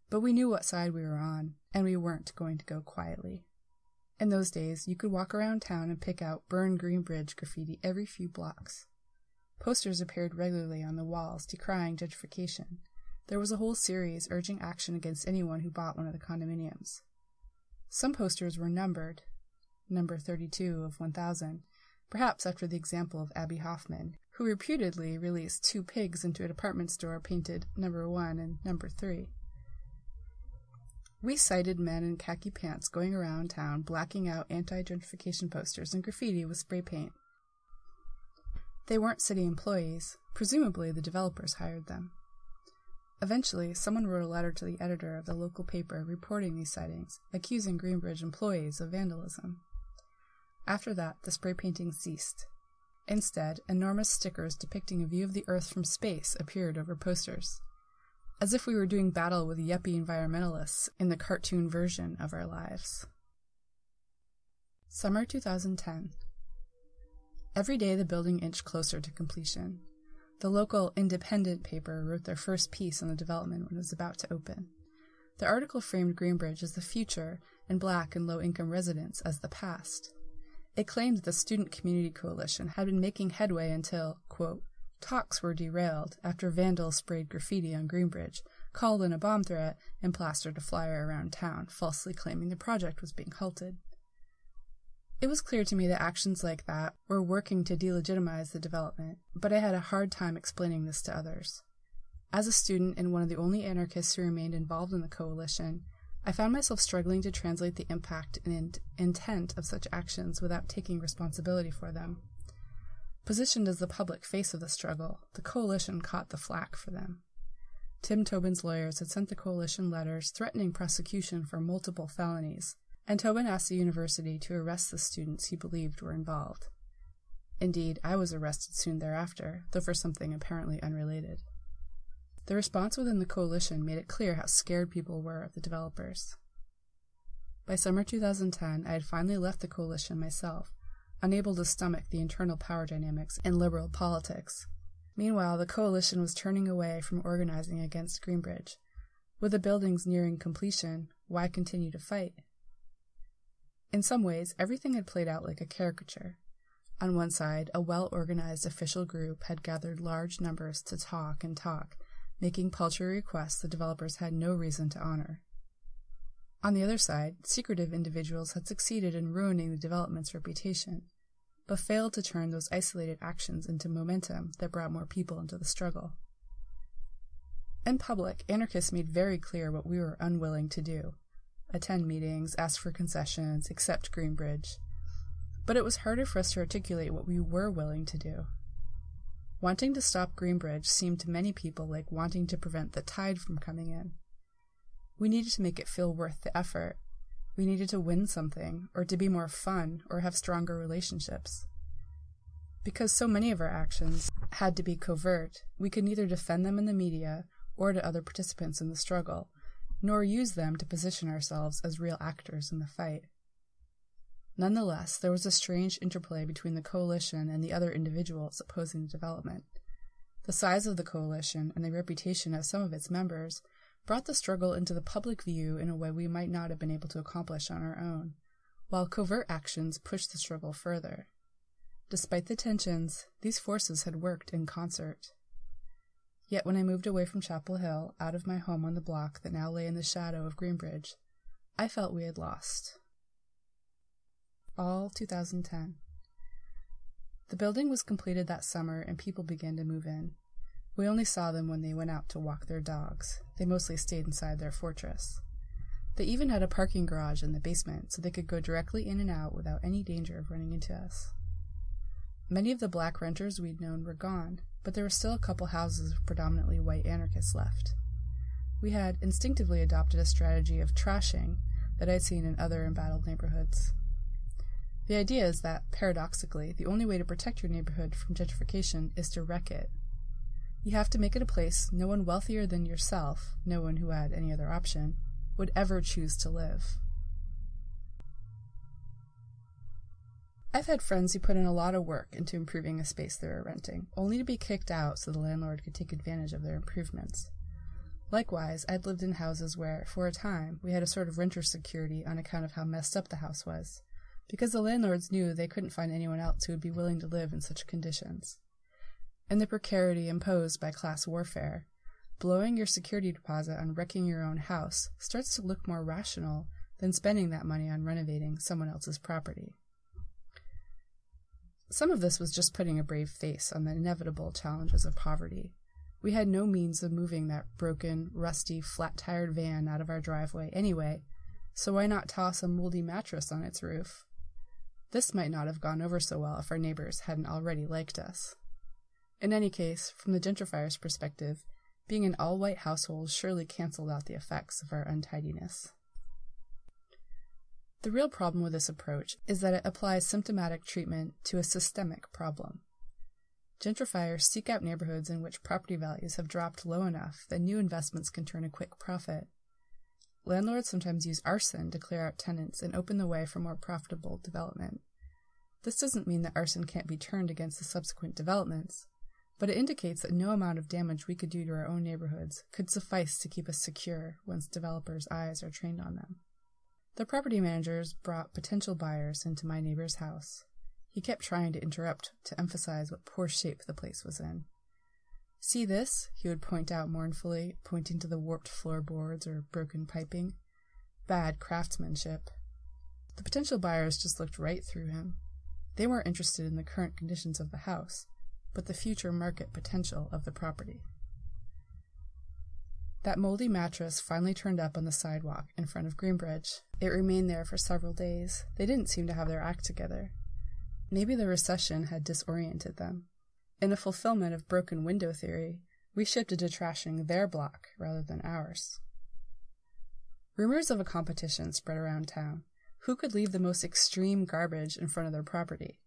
But we knew what side we were on, and we weren't going to go quietly. In those days, you could walk around town and pick out Burn Greenbridge graffiti every few blocks. Posters appeared regularly on the walls decrying gentrification. There was a whole series urging action against anyone who bought one of the condominiums. Some posters were numbered, number 32 of 1000, perhaps after the example of Abbie Hoffman, who reputedly released two pigs into a department store painted number 1 and number 3. We sighted men in khaki pants going around town blacking out anti gentrification posters and graffiti with spray paint. They weren't city employees, presumably the developers hired them. Eventually, someone wrote a letter to the editor of the local paper reporting these sightings, accusing Greenbridge employees of vandalism. After that, the spray painting ceased. Instead, enormous stickers depicting a view of the Earth from space appeared over posters as if we were doing battle with yuppie environmentalists in the cartoon version of our lives. Summer 2010. Every day the building inched closer to completion. The local independent paper wrote their first piece on the development when it was about to open. The article framed Greenbridge as the future and black and low income residents as the past. It claimed that the Student Community Coalition had been making headway until, quote, Talks were derailed after vandals sprayed graffiti on Greenbridge, called in a bomb threat, and plastered a flyer around town, falsely claiming the project was being halted. It was clear to me that actions like that were working to delegitimize the development, but I had a hard time explaining this to others. As a student and one of the only anarchists who remained involved in the coalition, I found myself struggling to translate the impact and intent of such actions without taking responsibility for them. Positioned as the public face of the struggle, the coalition caught the flack for them. Tim Toben's lawyers had sent the coalition letters threatening prosecution for multiple felonies, and Toben asked the university to arrest the students he believed were involved. Indeed, I was arrested soon thereafter, though for something apparently unrelated. The response within the coalition made it clear how scared people were of the developers. By summer 2010, I had finally left the coalition myself unable to stomach the internal power dynamics in liberal politics. Meanwhile, the coalition was turning away from organizing against Greenbridge. With the buildings nearing completion, why continue to fight? In some ways, everything had played out like a caricature. On one side, a well organized official group had gathered large numbers to talk and talk, making paltry requests the developers had no reason to honor. On the other side, secretive individuals had succeeded in ruining the development's reputation, but failed to turn those isolated actions into momentum that brought more people into the struggle. In public, anarchists made very clear what we were unwilling to do attend meetings, ask for concessions, accept Greenbridge. But it was harder for us to articulate what we were willing to do. Wanting to stop Greenbridge seemed to many people like wanting to prevent the tide from coming in. We needed to make it feel worth the effort. We needed to win something, or to be more fun, or have stronger relationships. Because so many of our actions had to be covert, we could neither defend them in the media or to other participants in the struggle, nor use them to position ourselves as real actors in the fight. Nonetheless, there was a strange interplay between the coalition and the other individuals opposing the development. The size of the coalition and the reputation of some of its members brought the struggle into the public view in a way we might not have been able to accomplish on our own, while covert actions pushed the struggle further. Despite the tensions, these forces had worked in concert. Yet when I moved away from Chapel Hill, out of my home on the block that now lay in the shadow of Greenbridge, I felt we had lost. All 2010. The building was completed that summer and people began to move in. We only saw them when they went out to walk their dogs. They mostly stayed inside their fortress. They even had a parking garage in the basement so they could go directly in and out without any danger of running into us. Many of the black renters we'd known were gone, but there were still a couple houses of predominantly white anarchists left. We had instinctively adopted a strategy of trashing that I'd seen in other embattled neighborhoods. The idea is that, paradoxically, the only way to protect your neighborhood from gentrification is to wreck it. You have to make it a place no one wealthier than yourself, no one who had any other option, would ever choose to live. I've had friends who put in a lot of work into improving a space they were renting, only to be kicked out so the landlord could take advantage of their improvements. Likewise, I'd lived in houses where, for a time, we had a sort of renter security on account of how messed up the house was, because the landlords knew they couldn't find anyone else who would be willing to live in such conditions. In the precarity imposed by class warfare, blowing your security deposit on wrecking your own house starts to look more rational than spending that money on renovating someone else's property. Some of this was just putting a brave face on the inevitable challenges of poverty. We had no means of moving that broken, rusty, flat tired van out of our driveway anyway, so why not toss a moldy mattress on its roof? This might not have gone over so well if our neighbors hadn't already liked us. In any case, from the gentrifier's perspective, being an all white household surely canceled out the effects of our untidiness. The real problem with this approach is that it applies symptomatic treatment to a systemic problem. Gentrifiers seek out neighborhoods in which property values have dropped low enough that new investments can turn a quick profit. Landlords sometimes use arson to clear out tenants and open the way for more profitable development. This doesn't mean that arson can't be turned against the subsequent developments, but it indicates that no amount of damage we could do to our own neighborhoods could suffice to keep us secure once developers' eyes are trained on them. The property managers brought potential buyers into my neighbor's house. He kept trying to interrupt to emphasize what poor shape the place was in. See this? he would point out mournfully, pointing to the warped floorboards or broken piping. Bad craftsmanship. The potential buyers just looked right through him. They weren't interested in the current conditions of the house, but the future market potential of the property. That moldy mattress finally turned up on the sidewalk in front of Greenbridge. It remained there for several days. They didn't seem to have their act together. Maybe the recession had disoriented them. In a fulfillment of broken window theory, we shifted to trashing their block rather than ours. Rumors of a competition spread around town. Who could leave the most extreme garbage in front of their property?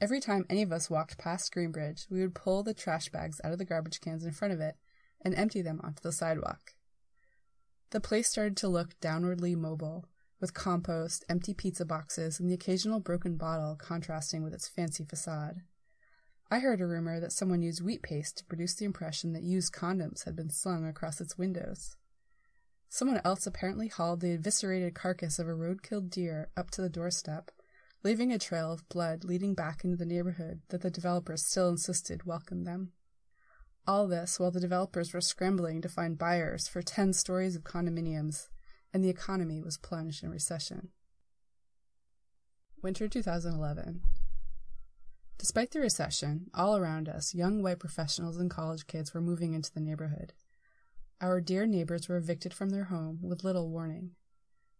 Every time any of us walked past Greenbridge, we would pull the trash bags out of the garbage cans in front of it and empty them onto the sidewalk. The place started to look downwardly mobile, with compost, empty pizza boxes, and the occasional broken bottle contrasting with its fancy facade. I heard a rumor that someone used wheat paste to produce the impression that used condoms had been slung across its windows. Someone else apparently hauled the eviscerated carcass of a road-killed deer up to the doorstep, leaving a trail of blood leading back into the neighborhood that the developers still insisted welcomed them. All this while the developers were scrambling to find buyers for 10 stories of condominiums, and the economy was plunged in recession. Winter 2011. Despite the recession, all around us, young white professionals and college kids were moving into the neighborhood. Our dear neighbors were evicted from their home with little warning.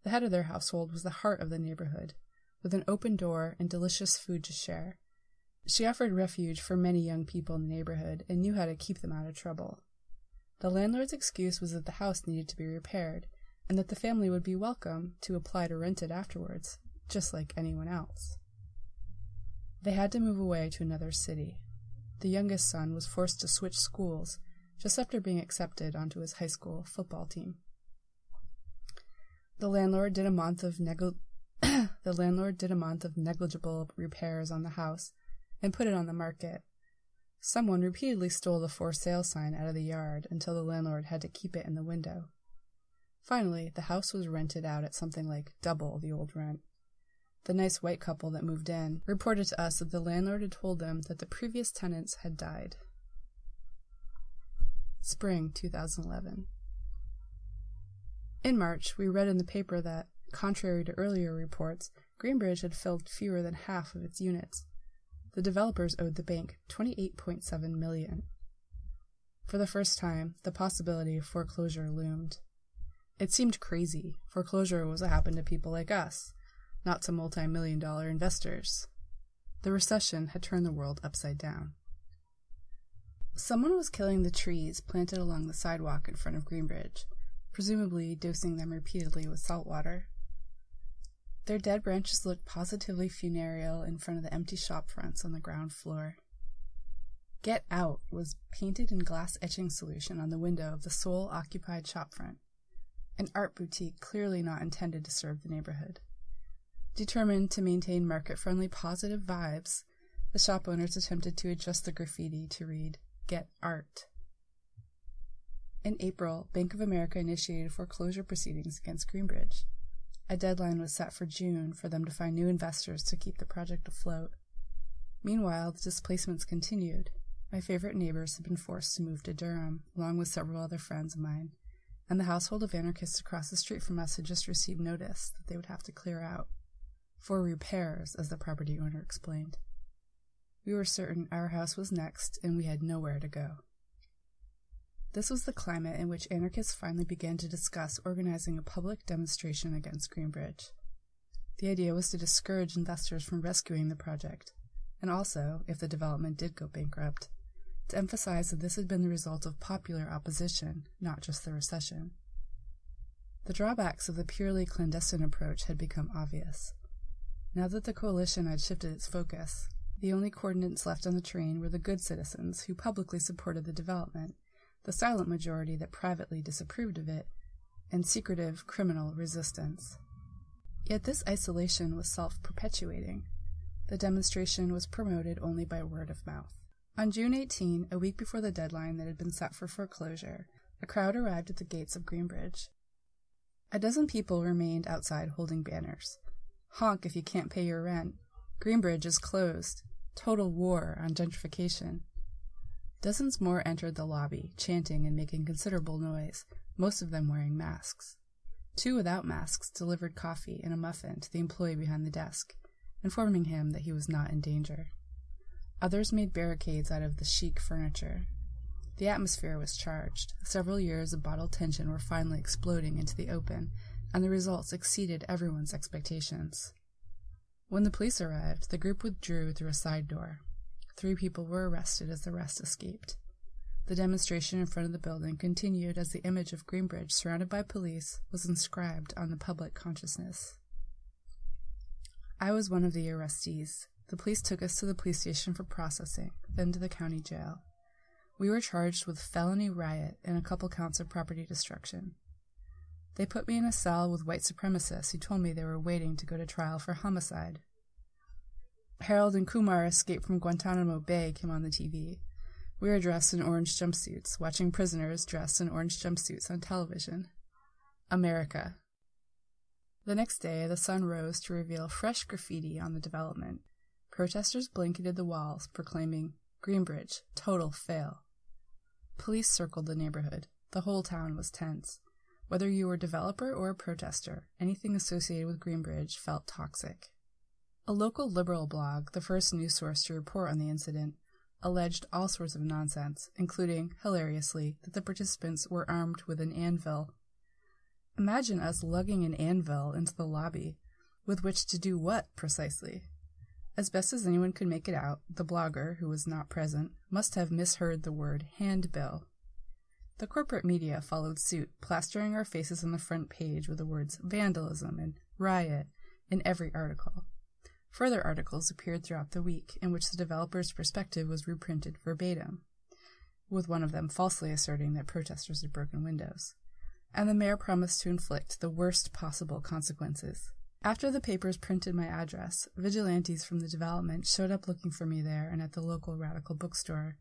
The head of their household was the heart of the neighborhood, with an open door and delicious food to share. She offered refuge for many young people in the neighborhood and knew how to keep them out of trouble. The landlord's excuse was that the house needed to be repaired, and that the family would be welcome to apply to rent it afterwards, just like anyone else. They had to move away to another city. The youngest son was forced to switch schools just after being accepted onto his high school football team. The landlord did a month of negli- the landlord did a month of negligible repairs on the house and put it on the market. Someone repeatedly stole the for sale sign out of the yard until the landlord had to keep it in the window. Finally, the house was rented out at something like double the old rent. The nice white couple that moved in reported to us that the landlord had told them that the previous tenants had died. Spring 2011. In March, we read in the paper that, contrary to earlier reports, Greenbridge had filled fewer than half of its units, the developers owed the bank 28.7 million. For the first time, the possibility of foreclosure loomed. It seemed crazy. Foreclosure was what happened to people like us, not to multi million dollar investors. The recession had turned the world upside down. Someone was killing the trees planted along the sidewalk in front of Greenbridge, presumably dosing them repeatedly with salt water. Their dead branches looked positively funereal in front of the empty shop fronts on the ground floor. Get Out was painted in glass etching solution on the window of the sole occupied shopfront, an art boutique clearly not intended to serve the neighborhood. Determined to maintain market friendly positive vibes, the shop owners attempted to adjust the graffiti to read, Get Art. In April, Bank of America initiated foreclosure proceedings against Greenbridge. A deadline was set for June for them to find new investors to keep the project afloat. Meanwhile, the displacements continued, my favorite neighbors had been forced to move to Durham, along with several other friends of mine, and the household of anarchists across the street from us had just received notice that they would have to clear out. For repairs, as the property owner explained. We were certain our house was next, and we had nowhere to go. This was the climate in which anarchists finally began to discuss organizing a public demonstration against Greenbridge. The idea was to discourage investors from rescuing the project, and also, if the development did go bankrupt, to emphasize that this had been the result of popular opposition, not just the recession. The drawbacks of the purely clandestine approach had become obvious. Now that the coalition had shifted its focus, the only coordinates left on the train were the good citizens who publicly supported the development, the silent majority that privately disapproved of it, and secretive criminal resistance. Yet this isolation was self perpetuating. The demonstration was promoted only by word of mouth. On June 18, a week before the deadline that had been set for foreclosure, a crowd arrived at the gates of Greenbridge. A dozen people remained outside holding banners. Honk if you can't pay your rent. Greenbridge is closed. Total war on gentrification. Dozens more entered the lobby, chanting and making considerable noise, most of them wearing masks. Two without masks delivered coffee and a muffin to the employee behind the desk, informing him that he was not in danger. Others made barricades out of the chic furniture. The atmosphere was charged. Several years of bottled tension were finally exploding into the open, and the results exceeded everyone's expectations. When the police arrived, the group withdrew through a side door. Three people were arrested as the rest escaped. The demonstration in front of the building continued as the image of Greenbridge surrounded by police was inscribed on the public consciousness. I was one of the arrestees. The police took us to the police station for processing, then to the county jail. We were charged with felony riot and a couple counts of property destruction. They put me in a cell with white supremacists who told me they were waiting to go to trial for homicide. Harold and Kumar escape from Guantanamo Bay came on the TV. We were dressed in orange jumpsuits, watching prisoners dressed in orange jumpsuits on television. America. The next day, the sun rose to reveal fresh graffiti on the development. Protesters blanketed the walls, proclaiming, Greenbridge, total fail. Police circled the neighborhood. The whole town was tense. Whether you were a developer or a protester, anything associated with Greenbridge felt toxic. A local liberal blog, the first news source to report on the incident, alleged all sorts of nonsense, including, hilariously, that the participants were armed with an anvil. Imagine us lugging an anvil into the lobby. With which to do what, precisely? As best as anyone could make it out, the blogger, who was not present, must have misheard the word handbill. The corporate media followed suit, plastering our faces on the front page with the words vandalism and riot in every article. Further articles appeared throughout the week in which the developer's perspective was reprinted verbatim, with one of them falsely asserting that protesters had broken windows. And the mayor promised to inflict the worst possible consequences. After the papers printed my address, vigilantes from the development showed up looking for me there and at the local radical bookstore.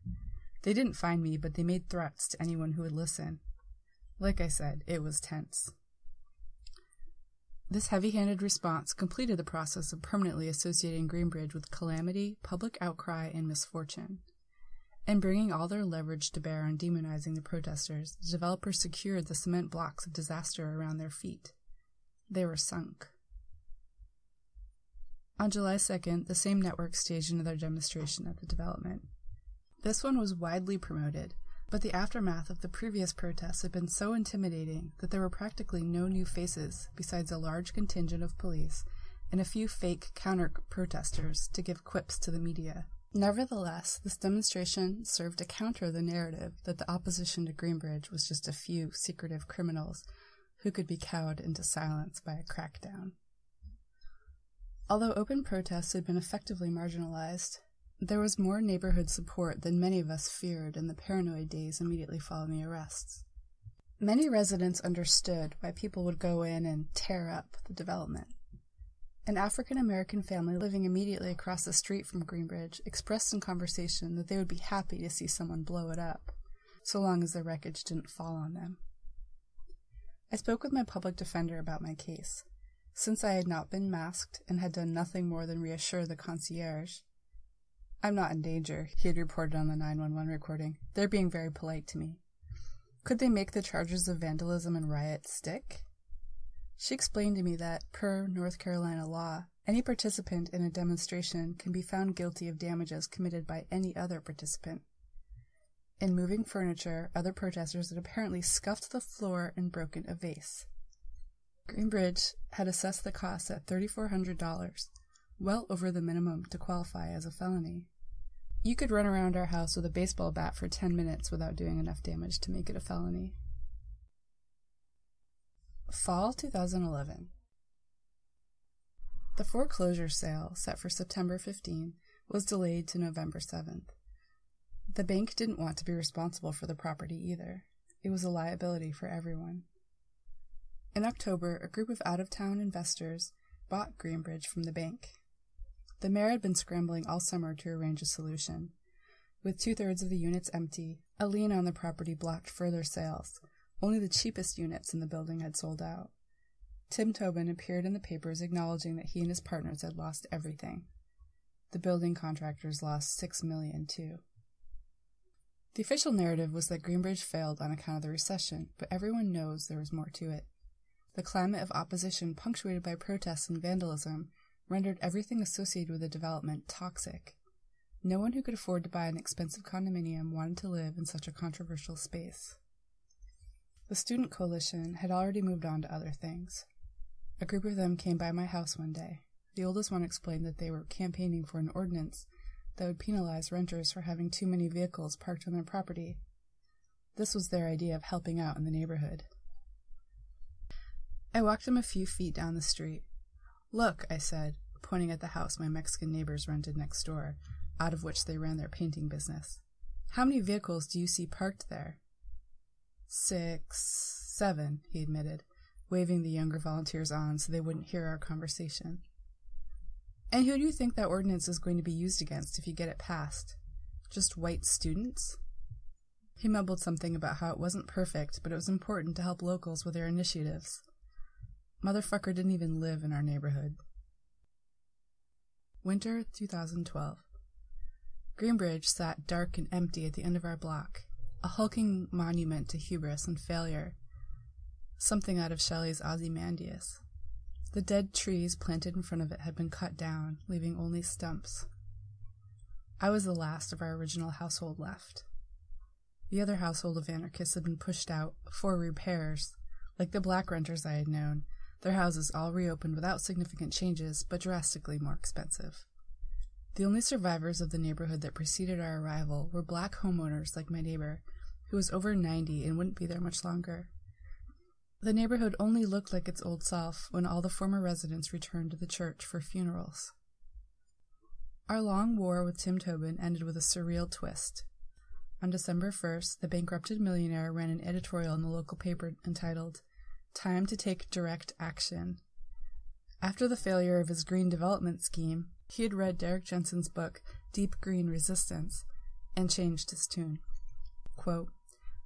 They didn't find me, but they made threats to anyone who would listen. Like I said, it was tense. This heavy handed response completed the process of permanently associating Greenbridge with calamity, public outcry, and misfortune. And bringing all their leverage to bear on demonizing the protesters, the developers secured the cement blocks of disaster around their feet. They were sunk. On July 2nd, the same network staged another demonstration at the development. This one was widely promoted. But the aftermath of the previous protests had been so intimidating that there were practically no new faces besides a large contingent of police and a few fake counter protesters to give quips to the media. Nevertheless, this demonstration served to counter the narrative that the opposition to Greenbridge was just a few secretive criminals who could be cowed into silence by a crackdown. Although open protests had been effectively marginalized, there was more neighborhood support than many of us feared in the paranoid days immediately following the arrests. Many residents understood why people would go in and tear up the development. An African American family living immediately across the street from Greenbridge expressed in conversation that they would be happy to see someone blow it up, so long as the wreckage didn't fall on them. I spoke with my public defender about my case. Since I had not been masked and had done nothing more than reassure the concierge, I'm not in danger, he had reported on the 911 recording. They're being very polite to me. Could they make the charges of vandalism and riot stick? She explained to me that, per North Carolina law, any participant in a demonstration can be found guilty of damages committed by any other participant. In moving furniture, other protesters had apparently scuffed the floor and broken a vase. Greenbridge had assessed the cost at $3,400, well over the minimum to qualify as a felony. You could run around our house with a baseball bat for 10 minutes without doing enough damage to make it a felony. Fall 2011. The foreclosure sale, set for September 15, was delayed to November 7th. The bank didn't want to be responsible for the property either. It was a liability for everyone. In October, a group of out of town investors bought Greenbridge from the bank. The mayor had been scrambling all summer to arrange a solution. With two thirds of the units empty, a lien on the property blocked further sales, only the cheapest units in the building had sold out. Tim Toben appeared in the papers acknowledging that he and his partners had lost everything. The building contractors lost six million too. The official narrative was that Greenbridge failed on account of the recession, but everyone knows there was more to it. The climate of opposition, punctuated by protests and vandalism, rendered everything associated with the development toxic. No one who could afford to buy an expensive condominium wanted to live in such a controversial space. The Student Coalition had already moved on to other things. A group of them came by my house one day. The oldest one explained that they were campaigning for an ordinance that would penalize renters for having too many vehicles parked on their property. This was their idea of helping out in the neighborhood. I walked them a few feet down the street. Look, I said, pointing at the house my Mexican neighbors rented next door, out of which they ran their painting business. How many vehicles do you see parked there? Six, seven, he admitted, waving the younger volunteers on so they wouldn't hear our conversation. And who do you think that ordinance is going to be used against if you get it passed? Just white students? He mumbled something about how it wasn't perfect, but it was important to help locals with their initiatives. Motherfucker didn't even live in our neighborhood. Winter 2012. Greenbridge sat dark and empty at the end of our block, a hulking monument to hubris and failure, something out of Shelley's Ozymandias. The dead trees planted in front of it had been cut down, leaving only stumps. I was the last of our original household left. The other household of anarchists had been pushed out for repairs. Like the black renters I had known, their houses all reopened without significant changes, but drastically more expensive. The only survivors of the neighborhood that preceded our arrival were black homeowners like my neighbor, who was over 90 and wouldn't be there much longer. The neighborhood only looked like its old self when all the former residents returned to the church for funerals. Our long war with Tim Toben ended with a surreal twist. On December 1st, the bankrupted millionaire ran an editorial in the local paper entitled, Time to Take Direct Action. After the failure of his green development scheme, he had read Derrick Jensen's book, Deep Green Resistance, and changed his tune. Quote,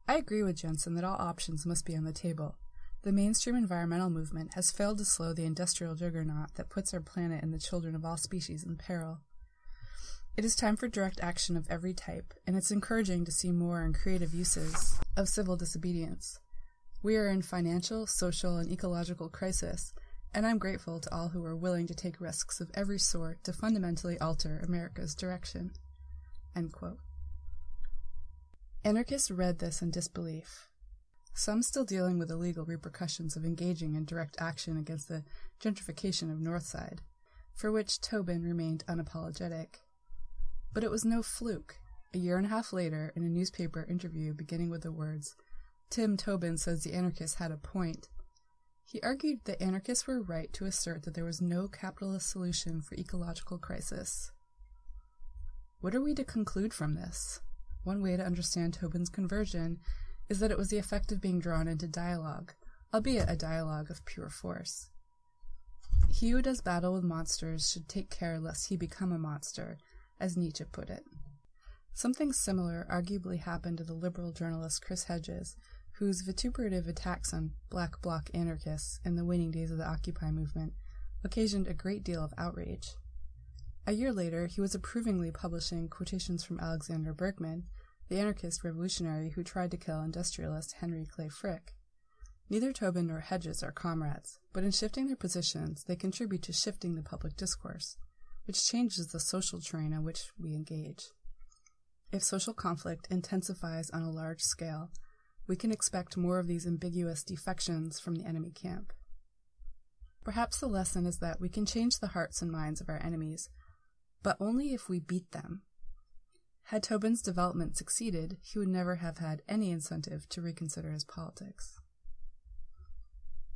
I agree with Jensen that all options must be on the table. The mainstream environmental movement has failed to slow the industrial juggernaut that puts our planet and the children of all species in peril. It is time for direct action of every type, and it's encouraging to see more and creative uses of civil disobedience. We are in financial, social, and ecological crisis, and I'm grateful to all who are willing to take risks of every sort to fundamentally alter America's direction. Anarchists read this in disbelief. Some still dealing with the legal repercussions of engaging in direct action against the gentrification of Northside, for which Toben remained unapologetic. But it was no fluke. A year and a half later, in a newspaper interview beginning with the words, Tim Toben says the anarchists had a point, he argued that anarchists were right to assert that there was no capitalist solution for ecological crisis. What are we to conclude from this? One way to understand Toben's conversion is that it was the effect of being drawn into dialogue, albeit a dialogue of pure force. He who does battle with monsters should take care lest he become a monster, as Nietzsche put it. Something similar arguably happened to the liberal journalist Chris Hedges, whose vituperative attacks on black bloc anarchists in the waning days of the Occupy movement occasioned a great deal of outrage. A year later, he was approvingly publishing quotations from Alexander Berkman, the anarchist revolutionary who tried to kill industrialist Henry Clay Frick. Neither Toben nor Hedges are comrades, but in shifting their positions, they contribute to shifting the public discourse, which changes the social terrain on which we engage. If social conflict intensifies on a large scale, we can expect more of these ambiguous defections from the enemy camp. Perhaps the lesson is that we can change the hearts and minds of our enemies, but only if we beat them. Had Toben's development succeeded, he would never have had any incentive to reconsider his politics.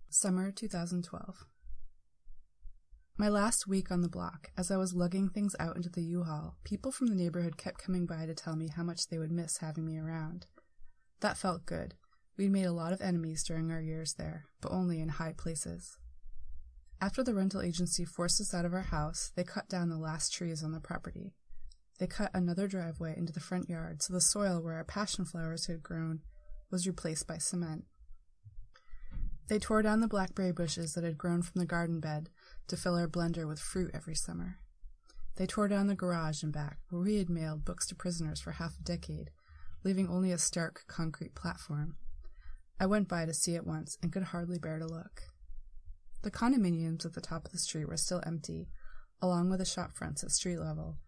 Summer 2012. My last week on the block, as I was lugging things out into the U-Haul, people from the neighborhood kept coming by to tell me how much they would miss having me around. That felt good. We'd made a lot of enemies during our years there, but only in high places. After the rental agency forced us out of our house, they cut down the last trees on the property. They cut another driveway into the front yard so the soil where our passion flowers had grown was replaced by cement. They tore down the blackberry bushes that had grown from the garden bed to fill our blender with fruit every summer. They tore down the garage and back, where we had mailed books to prisoners for half a decade, leaving only a stark concrete platform. I went by to see it once and could hardly bear to look. The condominiums at the top of the street were still empty, along with the shop fronts at street level,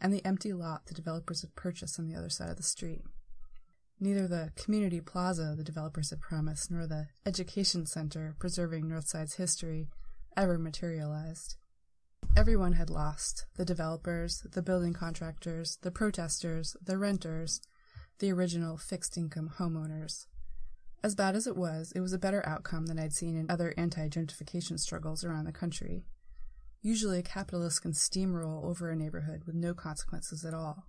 and the empty lot the developers had purchased on the other side of the street. Neither the community plaza the developers had promised nor the education center preserving Northside's history ever materialized. Everyone had lost the developers, the building contractors, the protesters, the renters, the original fixed income homeowners. As bad as it was, it was a better outcome than I'd seen in other anti gentrification struggles around the country. Usually, a capitalist can steamroll over a neighborhood with no consequences at all.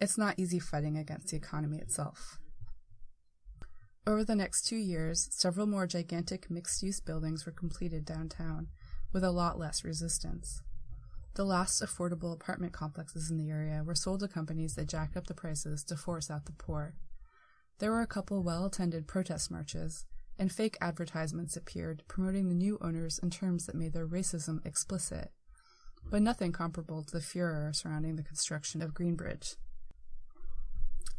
It's not easy fighting against the economy itself. Over the next two years, several more gigantic mixed use buildings were completed downtown, with a lot less resistance. The last affordable apartment complexes in the area were sold to companies that jacked up the prices to force out the poor. There were a couple well attended protest marches, and fake advertisements appeared promoting the new owners in terms that made their racism explicit, but nothing comparable to the furor surrounding the construction of Greenbridge.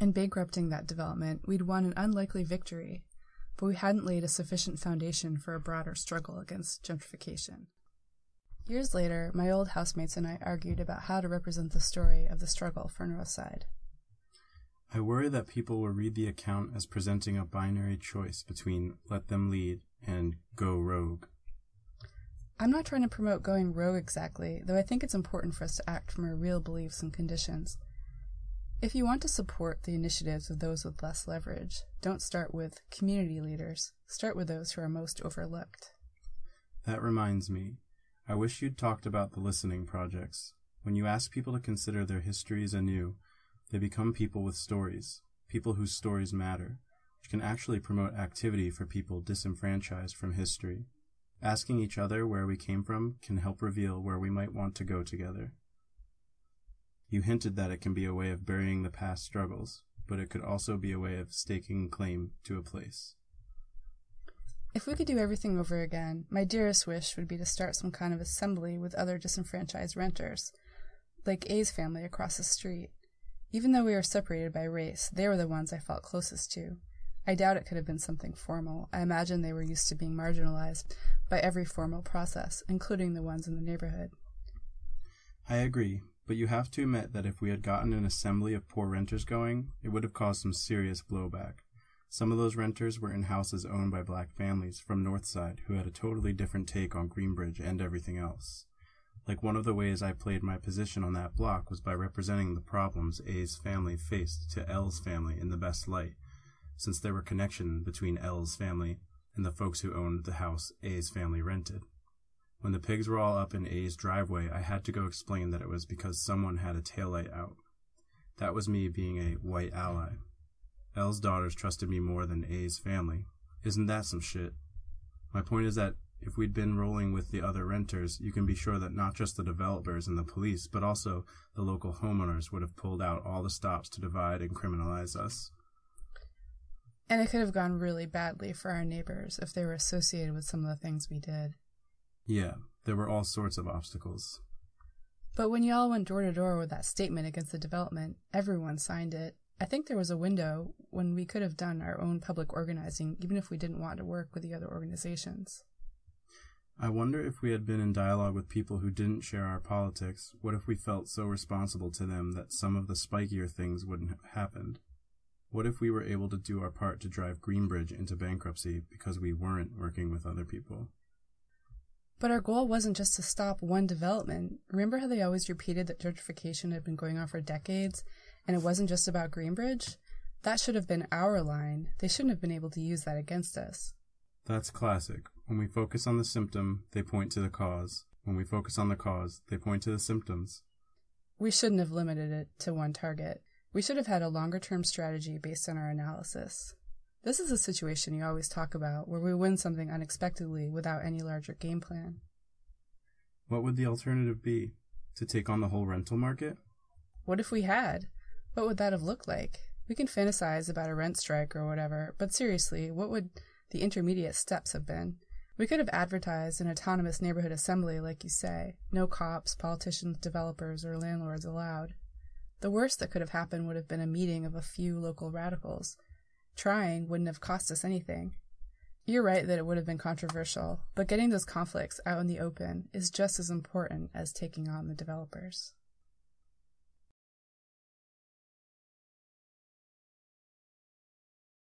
In bankrupting that development, we'd won an unlikely victory, but we hadn't laid a sufficient foundation for a broader struggle against gentrification. Years later, my old housemates and I argued about how to represent the story of the struggle for Northside. I worry that people will read the account as presenting a binary choice between let them lead and go rogue. I'm not trying to promote going rogue exactly, though I think it's important for us to act from our real beliefs and conditions. If you want to support the initiatives of those with less leverage, don't start with community leaders. Start with those who are most overlooked. That reminds me, I wish you'd talked about the listening projects. When you ask people to consider their histories anew, they become people with stories, people whose stories matter, which can actually promote activity for people disenfranchised from history. Asking each other where we came from can help reveal where we might want to go together. You hinted that it can be a way of burying the past struggles, but it could also be a way of staking claim to a place. If we could do everything over again, my dearest wish would be to start some kind of assembly with other disenfranchised renters, like A's family across the street. Even though we were separated by race, they were the ones I felt closest to. I doubt it could have been something formal. I imagine they were used to being marginalized by every formal process, including the ones in the neighborhood. I agree, But you have to admit that if we had gotten an assembly of poor renters going, it would have caused some serious blowback. Some of those renters were in houses owned by black families from Northside who had a totally different take on Greenbridge and everything else. Like one of the ways I played my position on that block was by representing the problems A's family faced to L's family in the best light, since there were connection between L's family and the folks who owned the house A's family rented. When the pigs were all up in A's driveway, I had to go explain that it was because someone had a taillight out. That was me being a white ally. L's daughters trusted me more than A's family. Isn't that some shit? My point is that if we'd been rolling with the other renters, you can be sure that not just the developers and the police, but also the local homeowners would have pulled out all the stops to divide and criminalize us. And it could have gone really badly for our neighbors if they were associated with some of the things we did. Yeah, there were all sorts of obstacles. But when y'all went door to door with that statement against the development, everyone signed it. I think there was a window when we could have done our own public organizing, even if we didn't want to work with the other organizations. I wonder if we had been in dialogue with people who didn't share our politics, what if we felt so responsible to them that some of the spikier things wouldn't have happened? What if we were able to do our part to drive Greenbridge into bankruptcy because we weren't working with other people? But our goal wasn't just to stop one development. Remember how they always repeated that gentrification had been going on for decades and it wasn't just about Greenbridge? That should have been our line. They shouldn't have been able to use that against us. That's classic. When we focus on the symptom, they point to the cause. When we focus on the cause, they point to the symptoms. We shouldn't have limited it to one target. We should have had a longer term strategy based on our analysis. This is a situation you always talk about where we win something unexpectedly without any larger game plan. What would the alternative be? To take on the whole rental market? What if we had? What would that have looked like? We can fantasize about a rent strike or whatever, but seriously, what would the intermediate steps have been? We could have advertised an autonomous neighborhood assembly, like you say, no cops, politicians, developers, or landlords allowed. The worst that could have happened would have been a meeting of a few local radicals. Trying wouldn't have cost us anything. You're right that it would have been controversial, but getting those conflicts out in the open is just as important as taking on the developers.